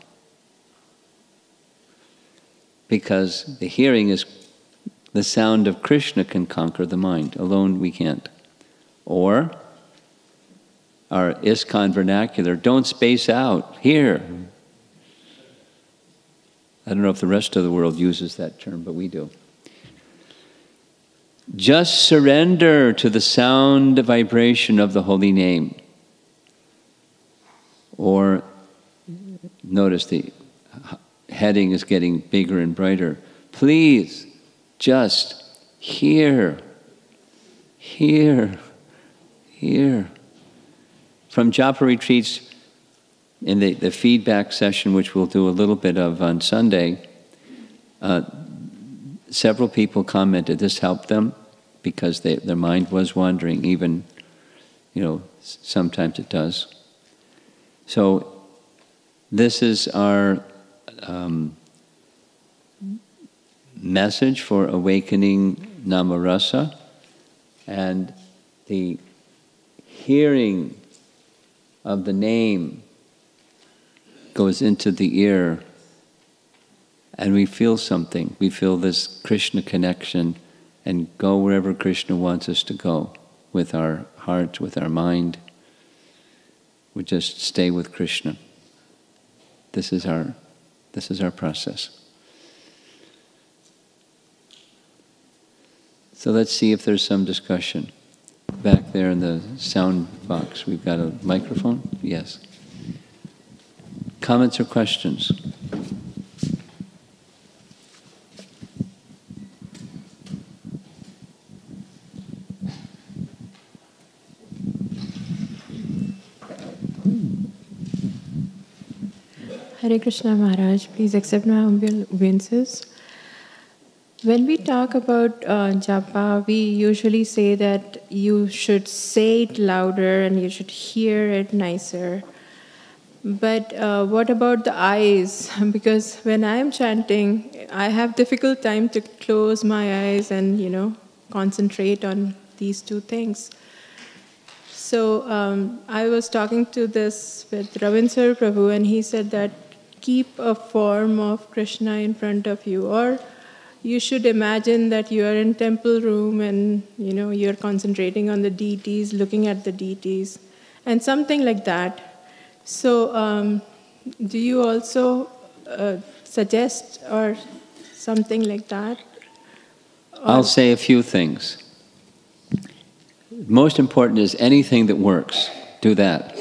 Because the hearing is the sound of Krishna can conquer the mind. Alone we can't. Or our ISKCON vernacular, don't space out, hear. I don't know if the rest of the world uses that term, but we do. Just surrender to the sound vibration of the holy name. Or notice the heading is getting bigger and brighter. Please just hear, hear, hear. From Japa retreats, in the, the feedback session, which we'll do a little bit of on Sunday, uh, several people commented this helped them because they, their mind was wandering, even, you know, sometimes it does. So, this is our um, message for awakening namarasa and the hearing of the name goes into the ear and we feel something. We feel this Krishna connection and go wherever Krishna wants us to go with our heart, with our mind. We just stay with Krishna. This is our this is our process. So let's see if there's some discussion. Back there in the sound box, we've got a microphone? Yes. Comments or questions? Hare Krishna Maharaj, please accept my humble obeisances. When we talk about uh, japa, we usually say that you should say it louder and you should hear it nicer. But uh, what about the eyes? Because when I am chanting, I have difficult time to close my eyes and you know concentrate on these two things. So um, I was talking to this with Ravinsar Prabhu, and he said that keep a form of Krishna in front of you, or you should imagine that you are in temple room and you know you're concentrating on the deities, looking at the deities, and something like that. So, um, do you also uh, suggest or something like that? Or I'll say a few things. Most important is anything that works, do that.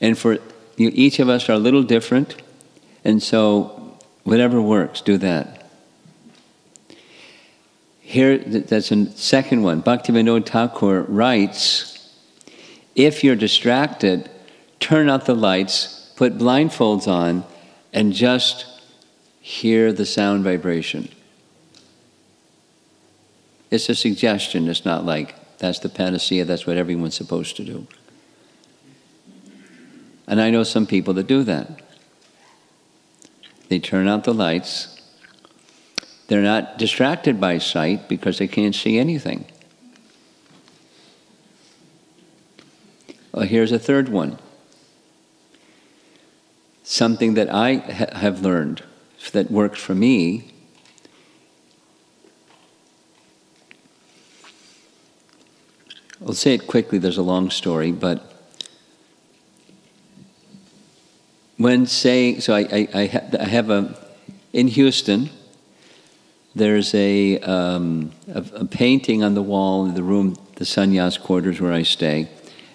And for you, each of us are a little different, and so whatever works, do that. Here, th- that's a second one. Bhaktivinoda Thakur writes if you're distracted, turn out the lights, put blindfolds on, and just hear the sound vibration. It's a suggestion, it's not like that's the panacea, that's what everyone's supposed to do. And I know some people that do that. They turn out the lights. They're not distracted by sight because they can't see anything. Well, here's a third one. Something that I ha- have learned that works for me. I'll say it quickly, there's a long story, but when saying, so I, I, I, ha- I have a, in Houston, there's a, um, a, a painting on the wall in the room, the sannyas quarters where I stay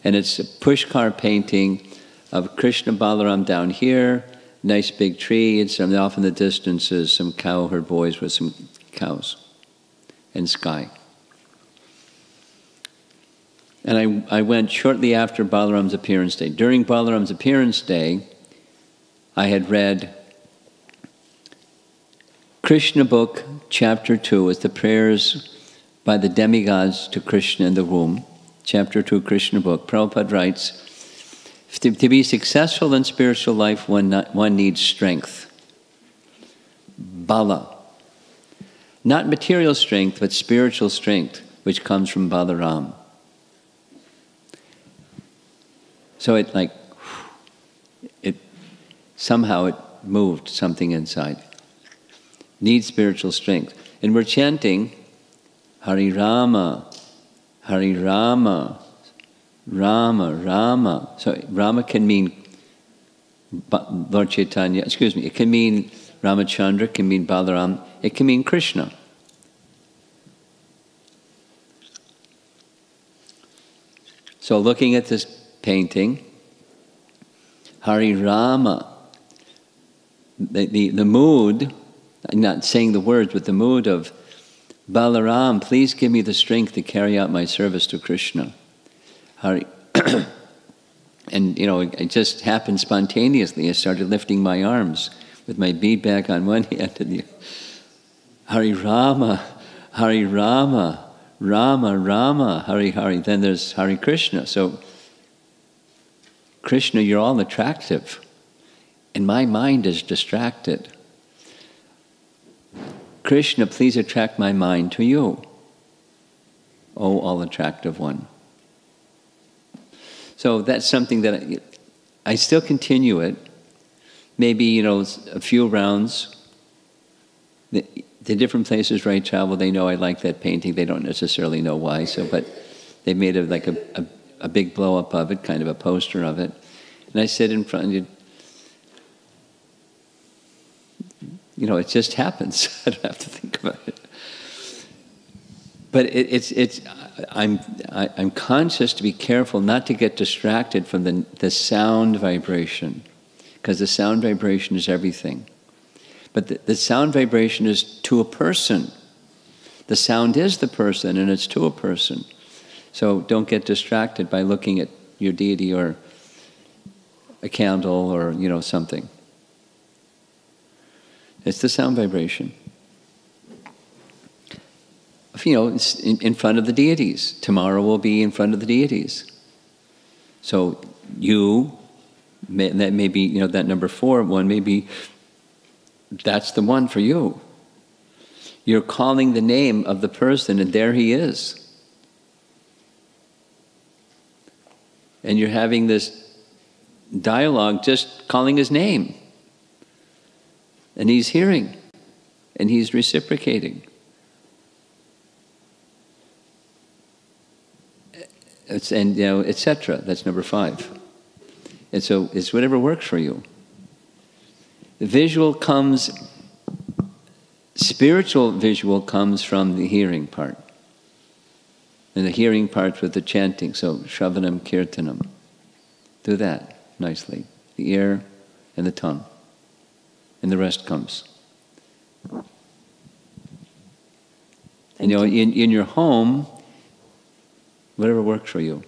and it's a pushkar painting of Krishna Balaram down here, nice big tree, and some off in the distance is some cowherd boys with some cows and sky. And I, I went shortly after Balaram's appearance day. During Balaram's appearance day, I had read Krishna book, chapter 2, is the prayers by the demigods to Krishna in the womb chapter 2, Krishna book, Prabhupada writes to, to be successful in spiritual life, one, not, one needs strength. Bala. Not material strength, but spiritual strength, which comes from Balaram. So it like, somehow it moved something inside. Need spiritual strength. And we're chanting Hari Rama, Hari Rama, Rama, Rama. So Rama can mean Lord Chaitanya, excuse me, it can mean Ramachandra, it can mean Balaram, it can mean Krishna. So looking at this painting, Hari Rama, the, the, the mood, I'm not saying the words, but the mood of Balaram, please give me the strength to carry out my service to Krishna. Hari. and, you know, it just happened spontaneously. I started lifting my arms with my bead bag on one hand and the Hari Rama, Hari Rama, Rama, Rama, Hari Hari. Then there's Hari Krishna. So, Krishna, you're all attractive. And my mind is distracted. Krishna, please attract my mind to you, O all attractive one. So that's something that I, I still continue it. Maybe, you know, a few rounds. The, the different places where I travel, they know I like that painting. They don't necessarily know why. So, but they made a, like a, a, a big blow up of it, kind of a poster of it. And I sit in front of you know, it just happens. I don't have to think about it. But it, it's, it's, I'm, I, am i am conscious to be careful not to get distracted from the, the sound vibration, because the sound vibration is everything. But the, the sound vibration is to a person. The sound is the person, and it's to a person. So don't get distracted by looking at your deity or a candle or you know something. It's the sound vibration. You know, in, in front of the deities. Tomorrow will be in front of the deities. So you, may, that may be, you know, that number four one may be, that's the one for you. You're calling the name of the person, and there he is. And you're having this dialogue just calling his name. And he's hearing, and he's reciprocating. It's, and you know, etc. That's number five. And so it's whatever works for you. The visual comes, spiritual visual comes from the hearing part. And the hearing part with the chanting, so Shravanam Kirtanam. Do that nicely. The ear and the tongue. And the rest comes. and you know, in, in your home, whatever works for you.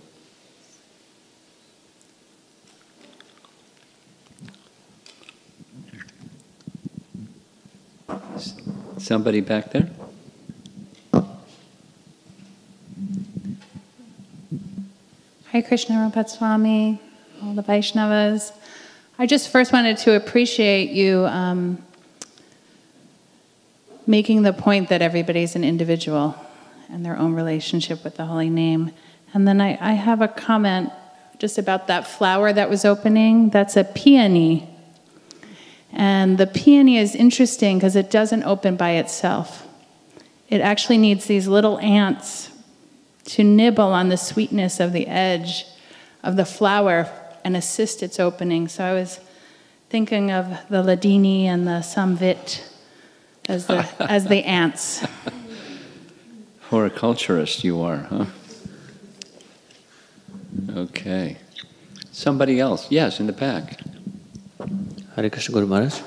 Somebody back there? Hi, Krishna Romapada Swami, all the Vaishnavas. I just first wanted to appreciate you um, making the point that everybody's an individual and their own relationship with the holy name. And then I, I have a comment just about that flower that was opening. That's a peony. And the peony is interesting because it doesn't open by itself. It actually needs these little ants to nibble on the sweetness of the edge of the flower and assist its opening. So I was thinking of the Hladini and the Samvit as the, as the ants. Horticulturist you are, huh? Okay. Somebody else. Yes, in the back. Hare Krishna Guru Maharaj.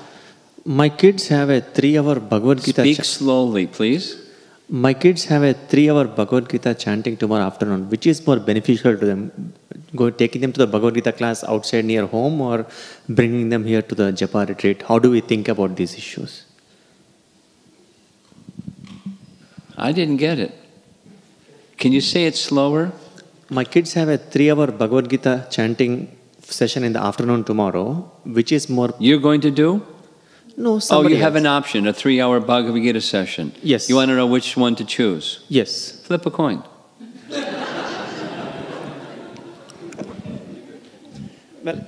My kids have a three hour Bhagavad Gita. Speak cha- slowly, please. my kids have a three hour Bhagavad Gita chanting tomorrow afternoon. Which is more beneficial to them? Go taking them to the Bhagavad Gita class outside near home or bringing them here to the Japa retreat? How do we think about these issues? I didn't get it. Can you say it slower? My kids have a three hour Bhagavad Gita chanting session in the afternoon tomorrow. Which is more. You're going to do? No, Oh, you have an option, a three hour Bhagavad Gita session. Yes. You want to know which one to choose? Yes. Flip a coin.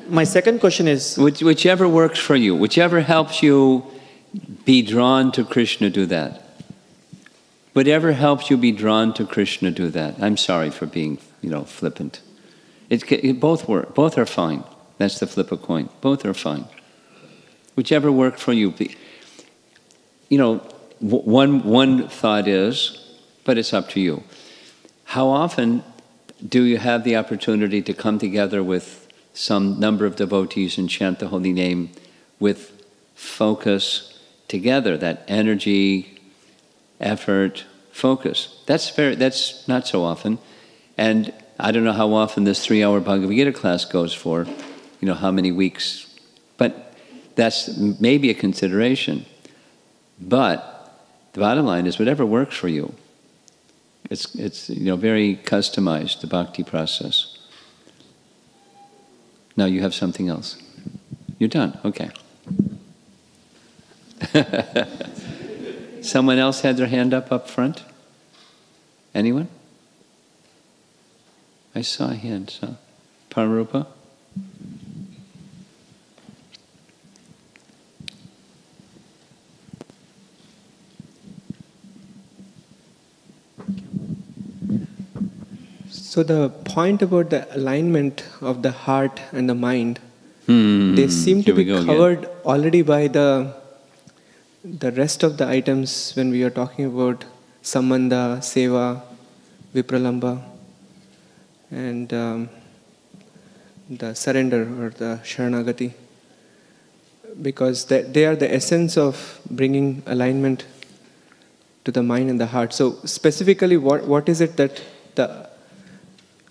My second question is Which, whichever works for you, whichever helps you be drawn to Krishna, do that. Whatever helps you be drawn to Krishna, do that. I'm sorry for being, you know, flippant. It, it both work. Both are fine. That's the flip a coin. Both are fine. Whichever worked for you. Be- You know, one one thought is, but it's up to you. How often do you have the opportunity to come together with some number of devotees and chant the holy name with focus together? That energy, effort, focus. That's very. That's not so often, and I don't know how often this three-hour Bhagavad Gita class goes for. You know how many weeks, but that's maybe a consideration. But the bottom line is whatever works for you. It's, it's you know, very customized, the bhakti process. Now you have something else. You're done, okay. Someone else had their hand up up front? Anyone? I saw a hand, so. Paramarupa? So the point about the alignment of the heart and the mind, Hmm, they seem to here be go again. covered already by the the rest of the items when we are talking about sambandha, seva, vipralambha, and um, the surrender or the sharanagati, because they, they are the essence of bringing alignment to the mind and the heart. So specifically, what what is it that the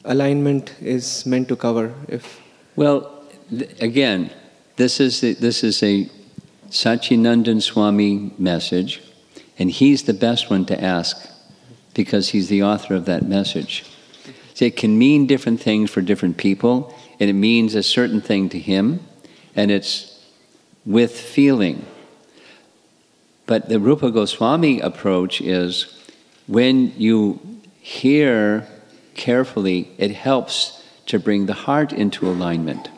alignment is meant to cover? If Well, th- again, this is a, this is a Sacinandana Swami message, and he's the best one to ask because he's the author of that message. So it can mean different things for different people, and it means a certain thing to him, and it's with feeling. But the Rupa Goswami approach is when you hear carefully, it helps to bring the heart into alignment.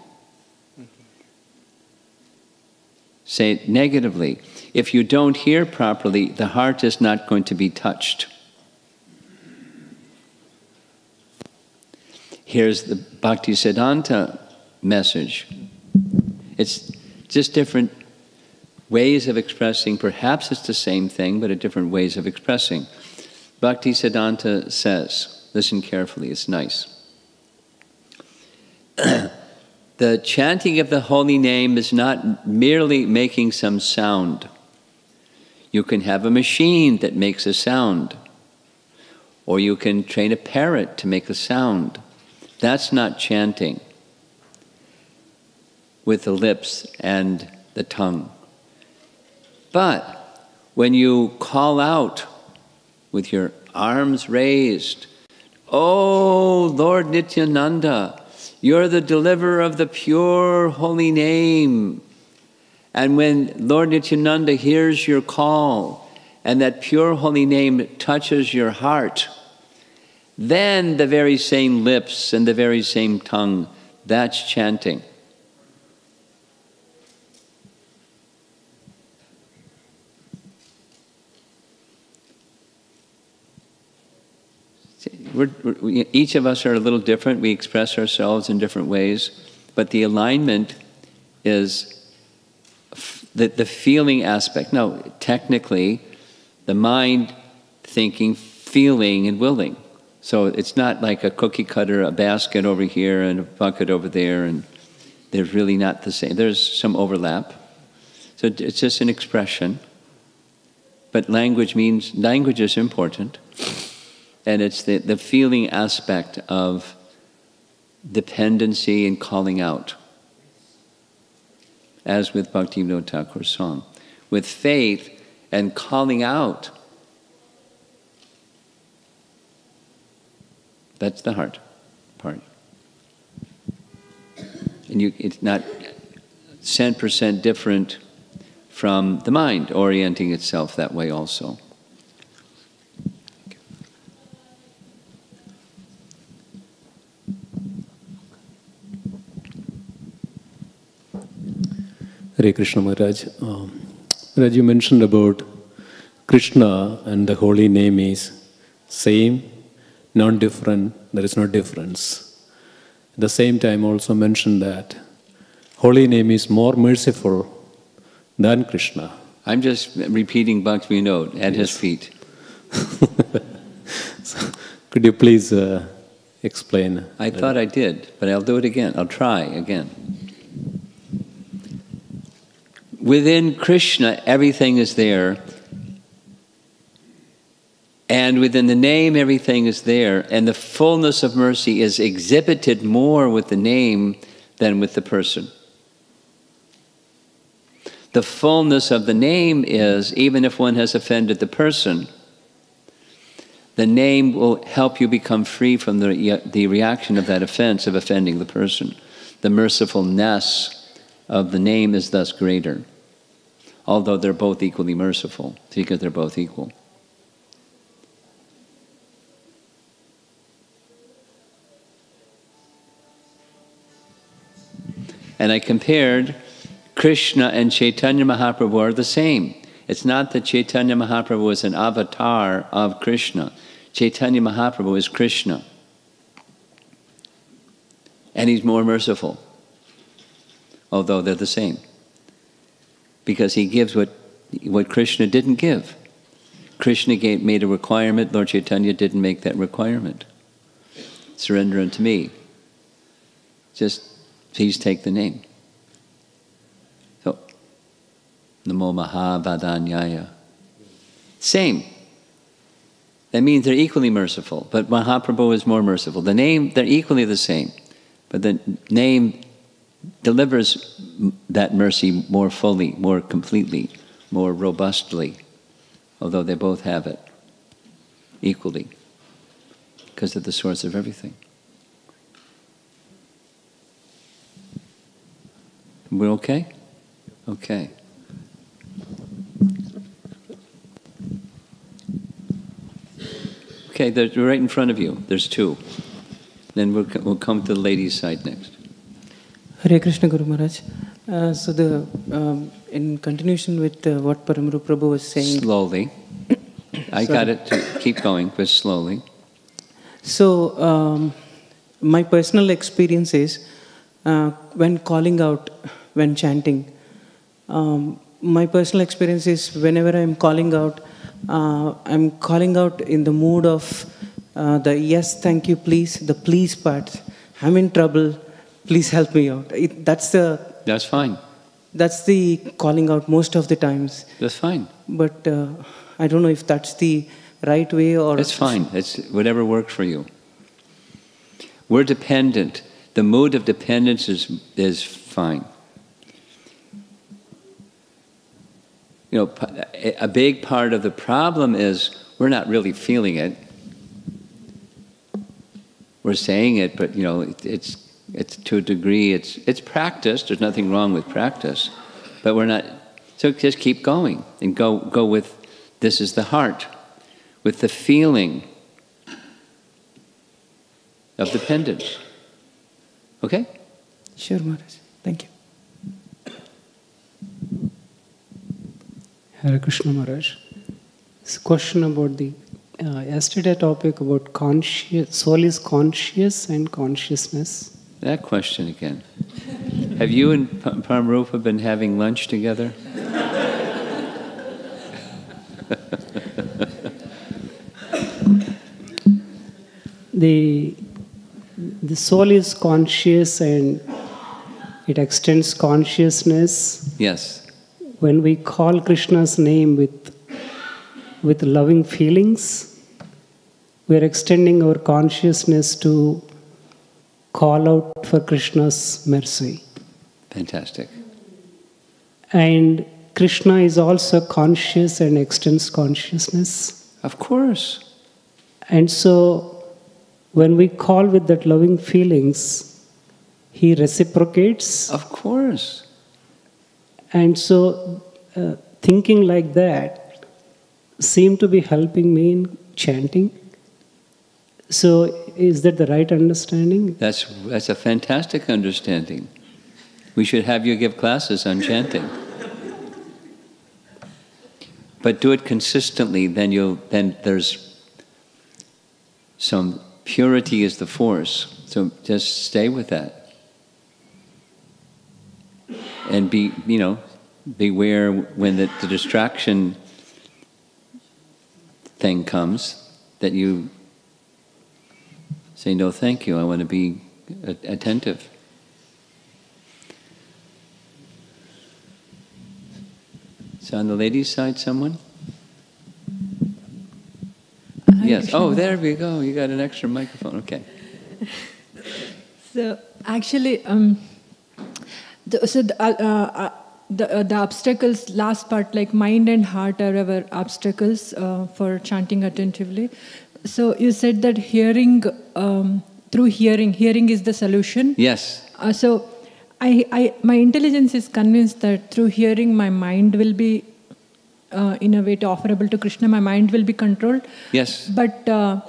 Say it negatively. If you don't hear properly, the heart is not going to be touched. Here's the Bhakti Siddhanta message. It's just different ways of expressing. Perhaps it's the same thing, but a different ways of expressing. Bhakti Siddhanta says, listen carefully, it's nice. the chanting of the holy name is not merely making some sound. You can have a machine that makes a sound, or you can train a parrot to make a sound. That's not chanting with the lips and the tongue. But when you call out with your arms raised, Oh Lord Nityananda, you're the deliverer of the pure holy name. And when Lord Nityananda hears your call and that pure holy name touches your heart, then the very same lips and the very same tongue, that's chanting. We're, we're, each of us are a little different. We express ourselves in different ways, but the alignment is the, the feeling aspect. No, technically, the mind thinking, feeling, and willing. So it's not like a cookie cutter, a basket over here and a bucket over there, and they're really not the same. There's some overlap. So it's just an expression. But language means, language is important. And it's the, the feeling aspect of dependency and calling out, as with Bhakti Vinod Thakur's song. With faith and calling out That's the heart part. And you, it's not 10% different from the mind orienting itself that way also. Hare Krishna Maharaj. Um, Maharaj, you mentioned about Krishna and the holy name is same non different, there is no difference. At the same time, also mentioned that holy name is more merciful than Krishna. I'm just repeating Bhakti Vinod at yes. his feet. so, could you please uh, explain? I thought I did, but I'll do it again. I'll try again. Within Krishna, everything is there and within the name, everything is there. And the fullness of mercy is exhibited more with the name than with the person. The fullness of the name is, even if one has offended the person, the name will help you become free from the, the reaction of that offense of offending the person. The mercifulness of the name is thus greater, although they're both equally merciful, because they're both equal. And I compared Krishna and Chaitanya Mahaprabhu are the same. It's not that Chaitanya Mahaprabhu is an avatar of Krishna. Chaitanya Mahaprabhu is Krishna. And he's more merciful, although they're the same. Because he gives what, what Krishna didn't give. Krishna gave, made a requirement, Lord Chaitanya didn't make that requirement. Surrender unto me. Just please take the name. So, Namo Mahavadanyaya. Same. That means they're equally merciful, but Mahaprabhu is more merciful. The name, they're equally the same, but the name delivers that mercy more fully, more completely, more robustly, although they both have it equally because they're the source of everything. We're okay? Okay. Okay, they're right in front of you. There's two. Then we'll, we'll come to the ladies' side next. Hare Krishna Guru Maharaj. Uh, so the um, in continuation with uh, what Paramarupa Prabhu was saying. Slowly. I got it. To keep going, but slowly. So um, my personal experience is uh, when calling out, when chanting. Um, my personal experience is whenever I'm calling out, uh, I'm calling out in the mood of uh, the yes, thank you, please, the please part. I'm in trouble. Please help me out. It, that's the That's fine. that's the calling out most of the times. That's fine. But uh, I don't know if that's the right way or. It's fine. It's whatever works for you. We're dependent. The mood of dependence is, is fine. You know, a big part of the problem is we're not really feeling it. We're saying it, but you know, it, it's it's to a degree. It's it's practice. There's nothing wrong with practice, but we're not. So just keep going and go go with. This is the heart, with the feeling of dependence. Okay. Sure, Maharaj. Thank you. Hare Krishna Maharaj. This question about the uh, yesterday topic about conscious soul is conscious and consciousness. That question again. Have you and P- Paramarupa been having lunch together? The the soul is conscious and it extends consciousness. Yes. When we call Krishna's name with with loving feelings, we are extending our consciousness to call out for Krishna's mercy. Fantastic. And Krishna is also conscious and extends consciousness. Of course. And so, when we call with that loving feelings, He reciprocates. Of course. And so, uh, thinking like that seemed to be helping me in chanting. So, is that the right understanding? That's that's a fantastic understanding. We should have you give classes on chanting. But do it consistently, then you'll then there's some purity is the force. So just stay with that. And be you know, beware when the, the distraction thing comes that you say no thank you, I want to be attentive. So on the ladies' side, someone? Yes. Oh, there we go. You got an extra microphone. Okay. So actually, um, the, so the, uh, uh, the, uh, the obstacles, last part, like mind and heart are our obstacles uh, for chanting attentively. So you said that hearing, um, through hearing, hearing is the solution. Yes. Uh, so I, I, my intelligence is convinced that through hearing, my mind will be, uh, in a way, to offerable to Krishna. My mind will be controlled. Yes. But uh,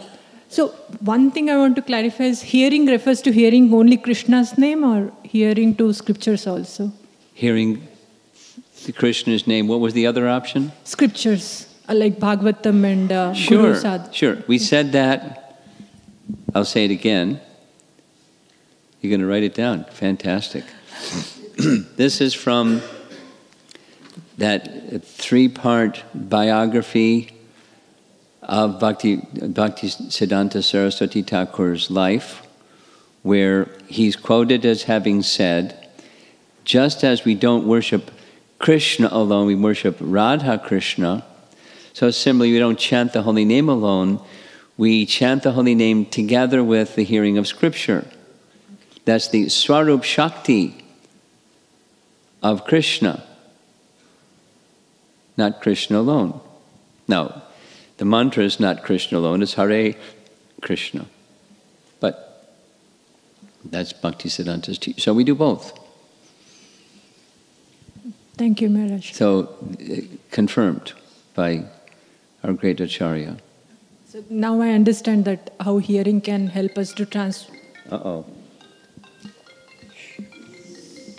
so one thing I want to clarify is hearing refers to hearing only Krishna's name or hearing to scriptures also. Hearing the Krishna's name. What was the other option? Scriptures like Bhagavatam and uh, Sure. Guru Sad. Sure. We said that. I'll say it again. You're going to write it down. Fantastic. this is from that three part biography of Bhakti, Bhakti Siddhanta Saraswati Thakur's life, where he's quoted as having said, just as we don't worship Krishna alone, we worship Radha Krishna. So similarly, we don't chant the holy name alone, we chant the holy name together with the hearing of Scripture. That's the Swarup Shakti of Krishna, not Krishna alone. No, the mantra is not Krishna alone, it's Hare Krishna. But that's Bhakti Siddhanta's teaching. So we do both. Thank you, Maharaj. So, uh, confirmed by our great Acharya. So now I understand that how hearing can help us to trans. Uh oh.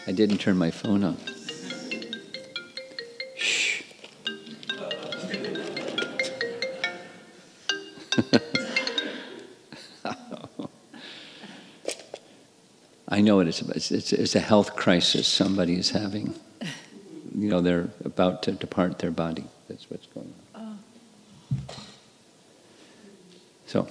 I didn't turn my phone off. Shh. I know it is. It's, it's, it's a health crisis somebody is having. You know, they're about to depart their body. That's what's going on. So,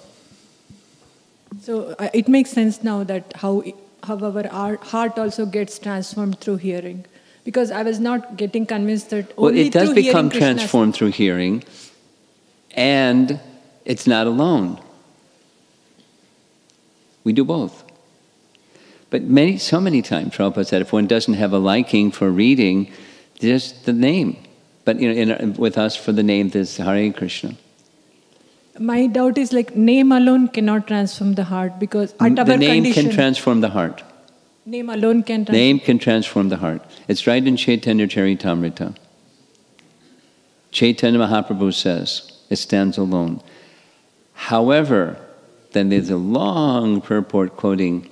So uh, it makes sense now that how, however, our heart also gets transformed through hearing. Because I was not getting convinced that only well, it does become transformed through hearing, and it's not alone. We do both. But many, so many times, Prabhupada said, if one doesn't have a liking for reading, just the name. But you know, in, with us, for the name, there's Hare Krishna. My doubt is like name alone cannot transform the heart because at the name condition, can transform the heart. name alone can transform. Name can transform the heart. It's right in Chaitanya Charitamrita. Chaitanya Mahaprabhu says, it stands alone. However, then there's a long purport quoting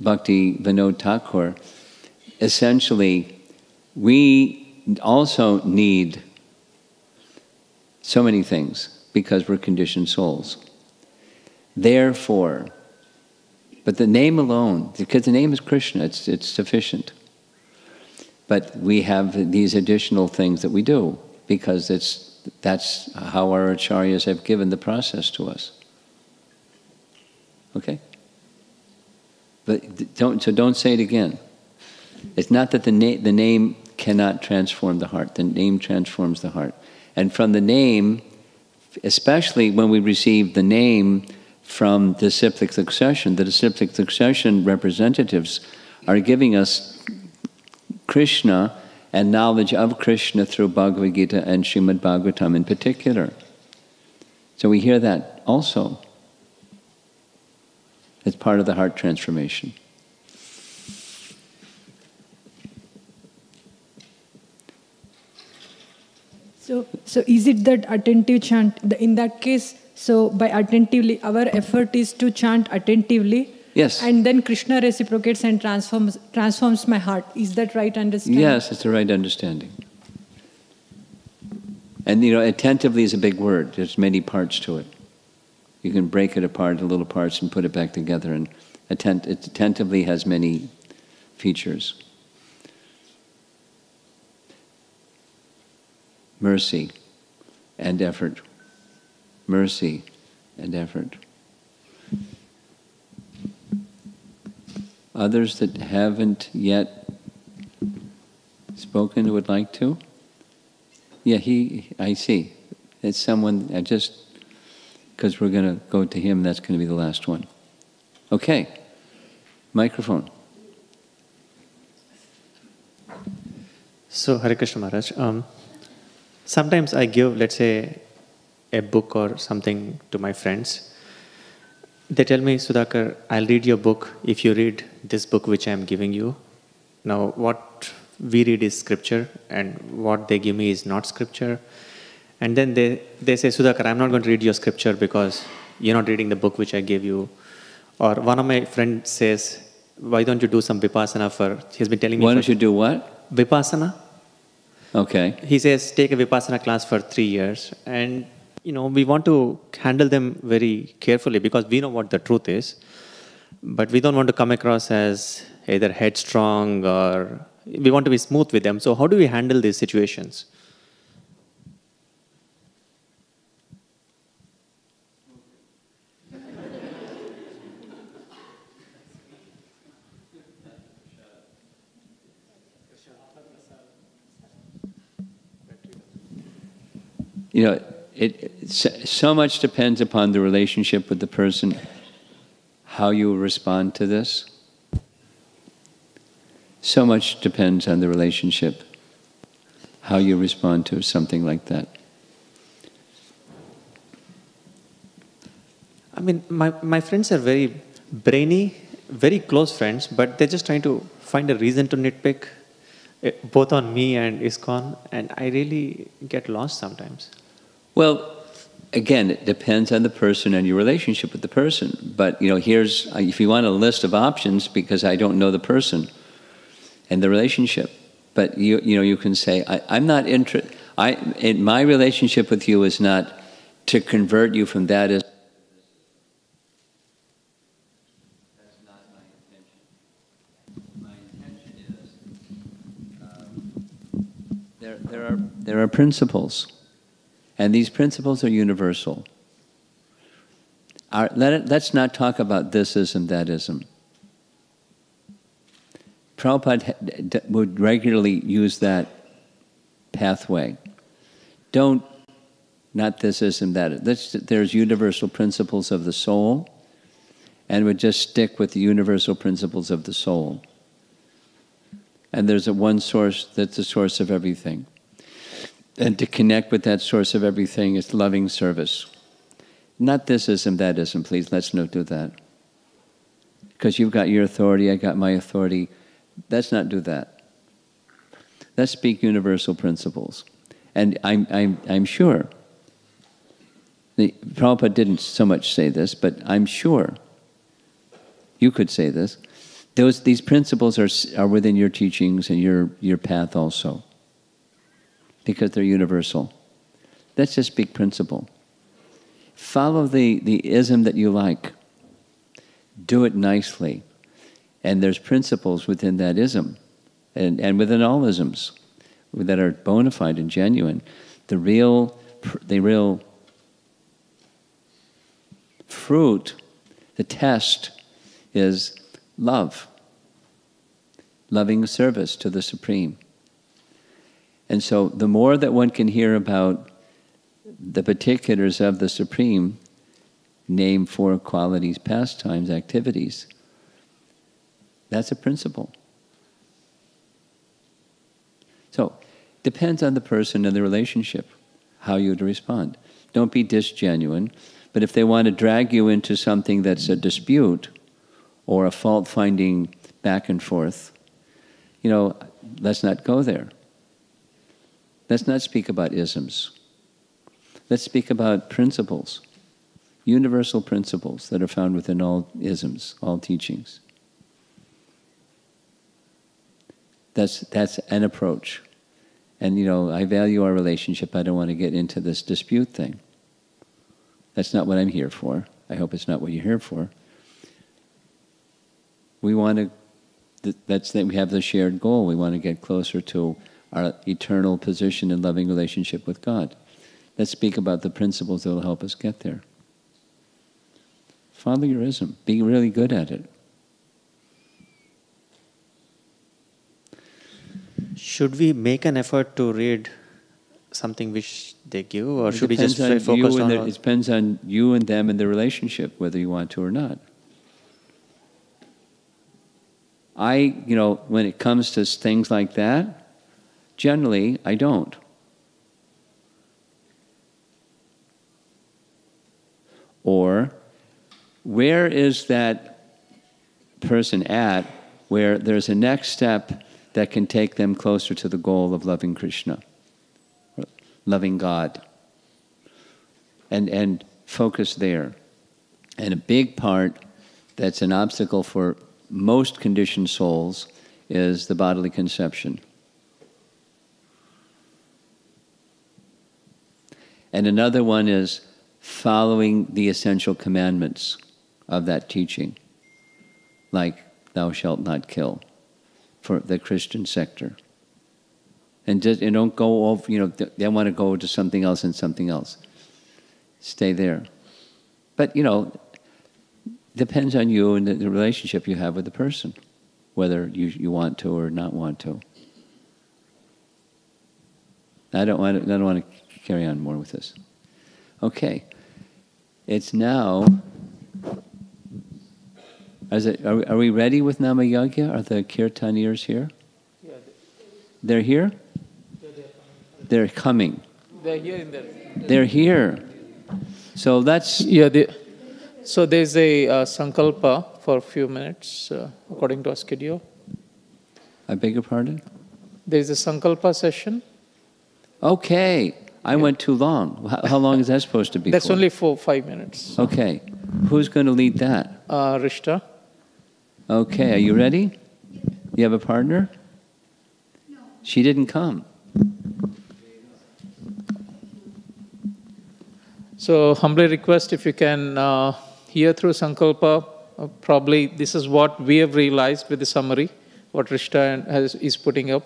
Bhakti Vinod Thakur. Essentially, we also need so many things because we're conditioned souls. Therefore, but the name alone, because the name is Krishna, it's, it's sufficient. But we have these additional things that we do because it's, that's how our acharyas have given the process to us. Okay? But don't, so don't say it again. It's not that the, na- the name cannot transform the heart, the name transforms the heart. And from the name, especially when we receive the name from the disciplic succession, the disciplic succession representatives are giving us Krishna and knowledge of Krishna through Bhagavad Gita and Srimad Bhagavatam in particular. So we hear that also. It's part of the heart transformation. So, so is it that attentive chant? the- In that case, so by attentively, our effort is to chant attentively. Yes. And then Krishna reciprocates and transforms transforms my heart. Is that right understanding? Yes, it's the right understanding. And you know, attentively is a big word. There's many parts to it. You can break it apart into little parts and put it back together. And attent, it attentively has many features. Mercy and effort. Mercy and effort. Others that haven't yet spoken would like to? Yeah, he, I see. It's someone, I just, because we're going to go to him, that's going to be the last one. Okay. Microphone. So, Hare Krishna Maharaj, um, sometimes I give, let's say, a book or something to my friends. They tell me, Sudhakar, I'll read your book if you read this book which I'm giving you. Now, what we read is scripture, and what they give me is not scripture. And then they, they say, Sudhakar, I'm not going to read your scripture because you're not reading the book which I gave you. Or one of my friends says, Why don't you do some vipassana for. He's been telling me. Why don't you do what? Vipassana. Okay. He says, take a Vipassana class for three years. And, you know, we want to handle them very carefully because we know what the truth is. But we don't want to come across as either headstrong or we want to be smooth with them. So, how do we handle these situations? You know, it, so much depends upon the relationship with the person, how you respond to this. So much depends on the relationship, how you respond to something like that. I mean, my, my friends are very brainy, very close friends, but they're just trying to find a reason to nitpick, eh, both on me and ISKCON, and I really get lost sometimes. Well, again, it depends on the person and your relationship with the person. But you know, here's uh, if you want a list of options, because I don't know the person and the relationship. But you you know you can say I, am not interested. I in my relationship with you is not to convert you from that as There, there, are, there are principles, and these principles are universal. Our, let let's not talk about thisism, thatism. Prabhupada would regularly use that pathway. Don't, not thisism, that. there's universal principles of the soul, and would just stick with the universal principles of the soul and there's a one source that's the source of everything. And to connect with that source of everything is loving service. Not thisism, thatism, please, let's not do that. Because you've got your authority, I got my authority. Let's not do that. Let's speak universal principles. And I'm, I'm, I'm sure, the, Prabhupada didn't so much say this, but I'm sure you could say this those, these principles are, are within your teachings and your, your path also, because they're universal. Let's just speak principle. Follow the, the ism that you like. Do it nicely. And there's principles within that ism and, and within all isms that are bona fide and genuine. The real, the real fruit, the test, is love, loving service to the Supreme. And so, the more that one can hear about the particulars of the Supreme, name four qualities, pastimes, activities, that's a principle. So, depends on the person and the relationship, how you would respond. Don't be disgenuine, but if they want to drag you into something that's a dispute, or a fault finding back and forth, you know, let's not go there. Let's not speak about isms. Let's speak about principles, universal principles that are found within all isms, all teachings. That's, that's an approach. And, you know, I value our relationship. I don't want to get into this dispute thing. That's not what I'm here for. I hope it's not what you're here for. We want to, that's that we have the shared goal. We want to get closer to our eternal position in loving relationship with God. Let's speak about the principles that will help us get there. Follow your ism. Be really good at it. Should we make an effort to read something which they give, or it should we just focus on? it depends on you and them and the relationship, whether you want to or not. I, you know, when it comes to things like that, generally I don't. Or, where is that person at where there's a next step that can take them closer to the goal of loving Krishna, loving God? And, and focus there. And a big part that's an obstacle for most conditioned souls is the bodily conception. And another one is following the essential commandments of that teaching, like thou shalt not kill for the Christian sector. And, just, and don't go off, you know, they want to go to something else and something else. Stay there. But, you know, depends on you and the, the relationship you have with the person, whether you, you want to or not want to. I don't want to, I don't want to carry on more with this. Okay. It's now Is it, are, we- are we ready with Nama Yagya? Are the kirtaniers here? Yeah. They're here? They're coming. They're here in there. They're here. So that's Yeah, they, so there's a uh, sankalpa for a few minutes uh, according to our schedule. I beg your pardon? There's a sankalpa session. Okay. I went too long. How, how long is that supposed to be? That's for? only for five minutes. Okay. Who's going to lead that? Uh, Rishta. Okay. Are you ready? You have a partner? No. She didn't come. So humbly request if you can uh, hear through Sankalpa. Uh, probably this is what we have realized with the summary, what Rishta has, is putting up.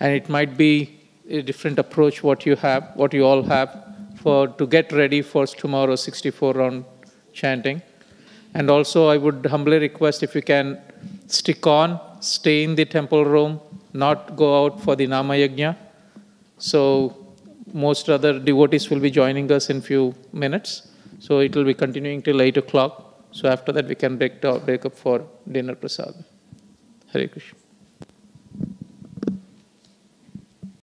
And it might be a different approach what you have, what you all have for to get ready for tomorrow's 64 round chanting. And also I would humbly request if you can stick on, stay in the temple room, not go out for the Nama Yajna. So most other devotees will be joining us in few minutes. So it will be continuing till 8 o'clock. So after that we can break, break up for dinner prasad. Hare Krishna.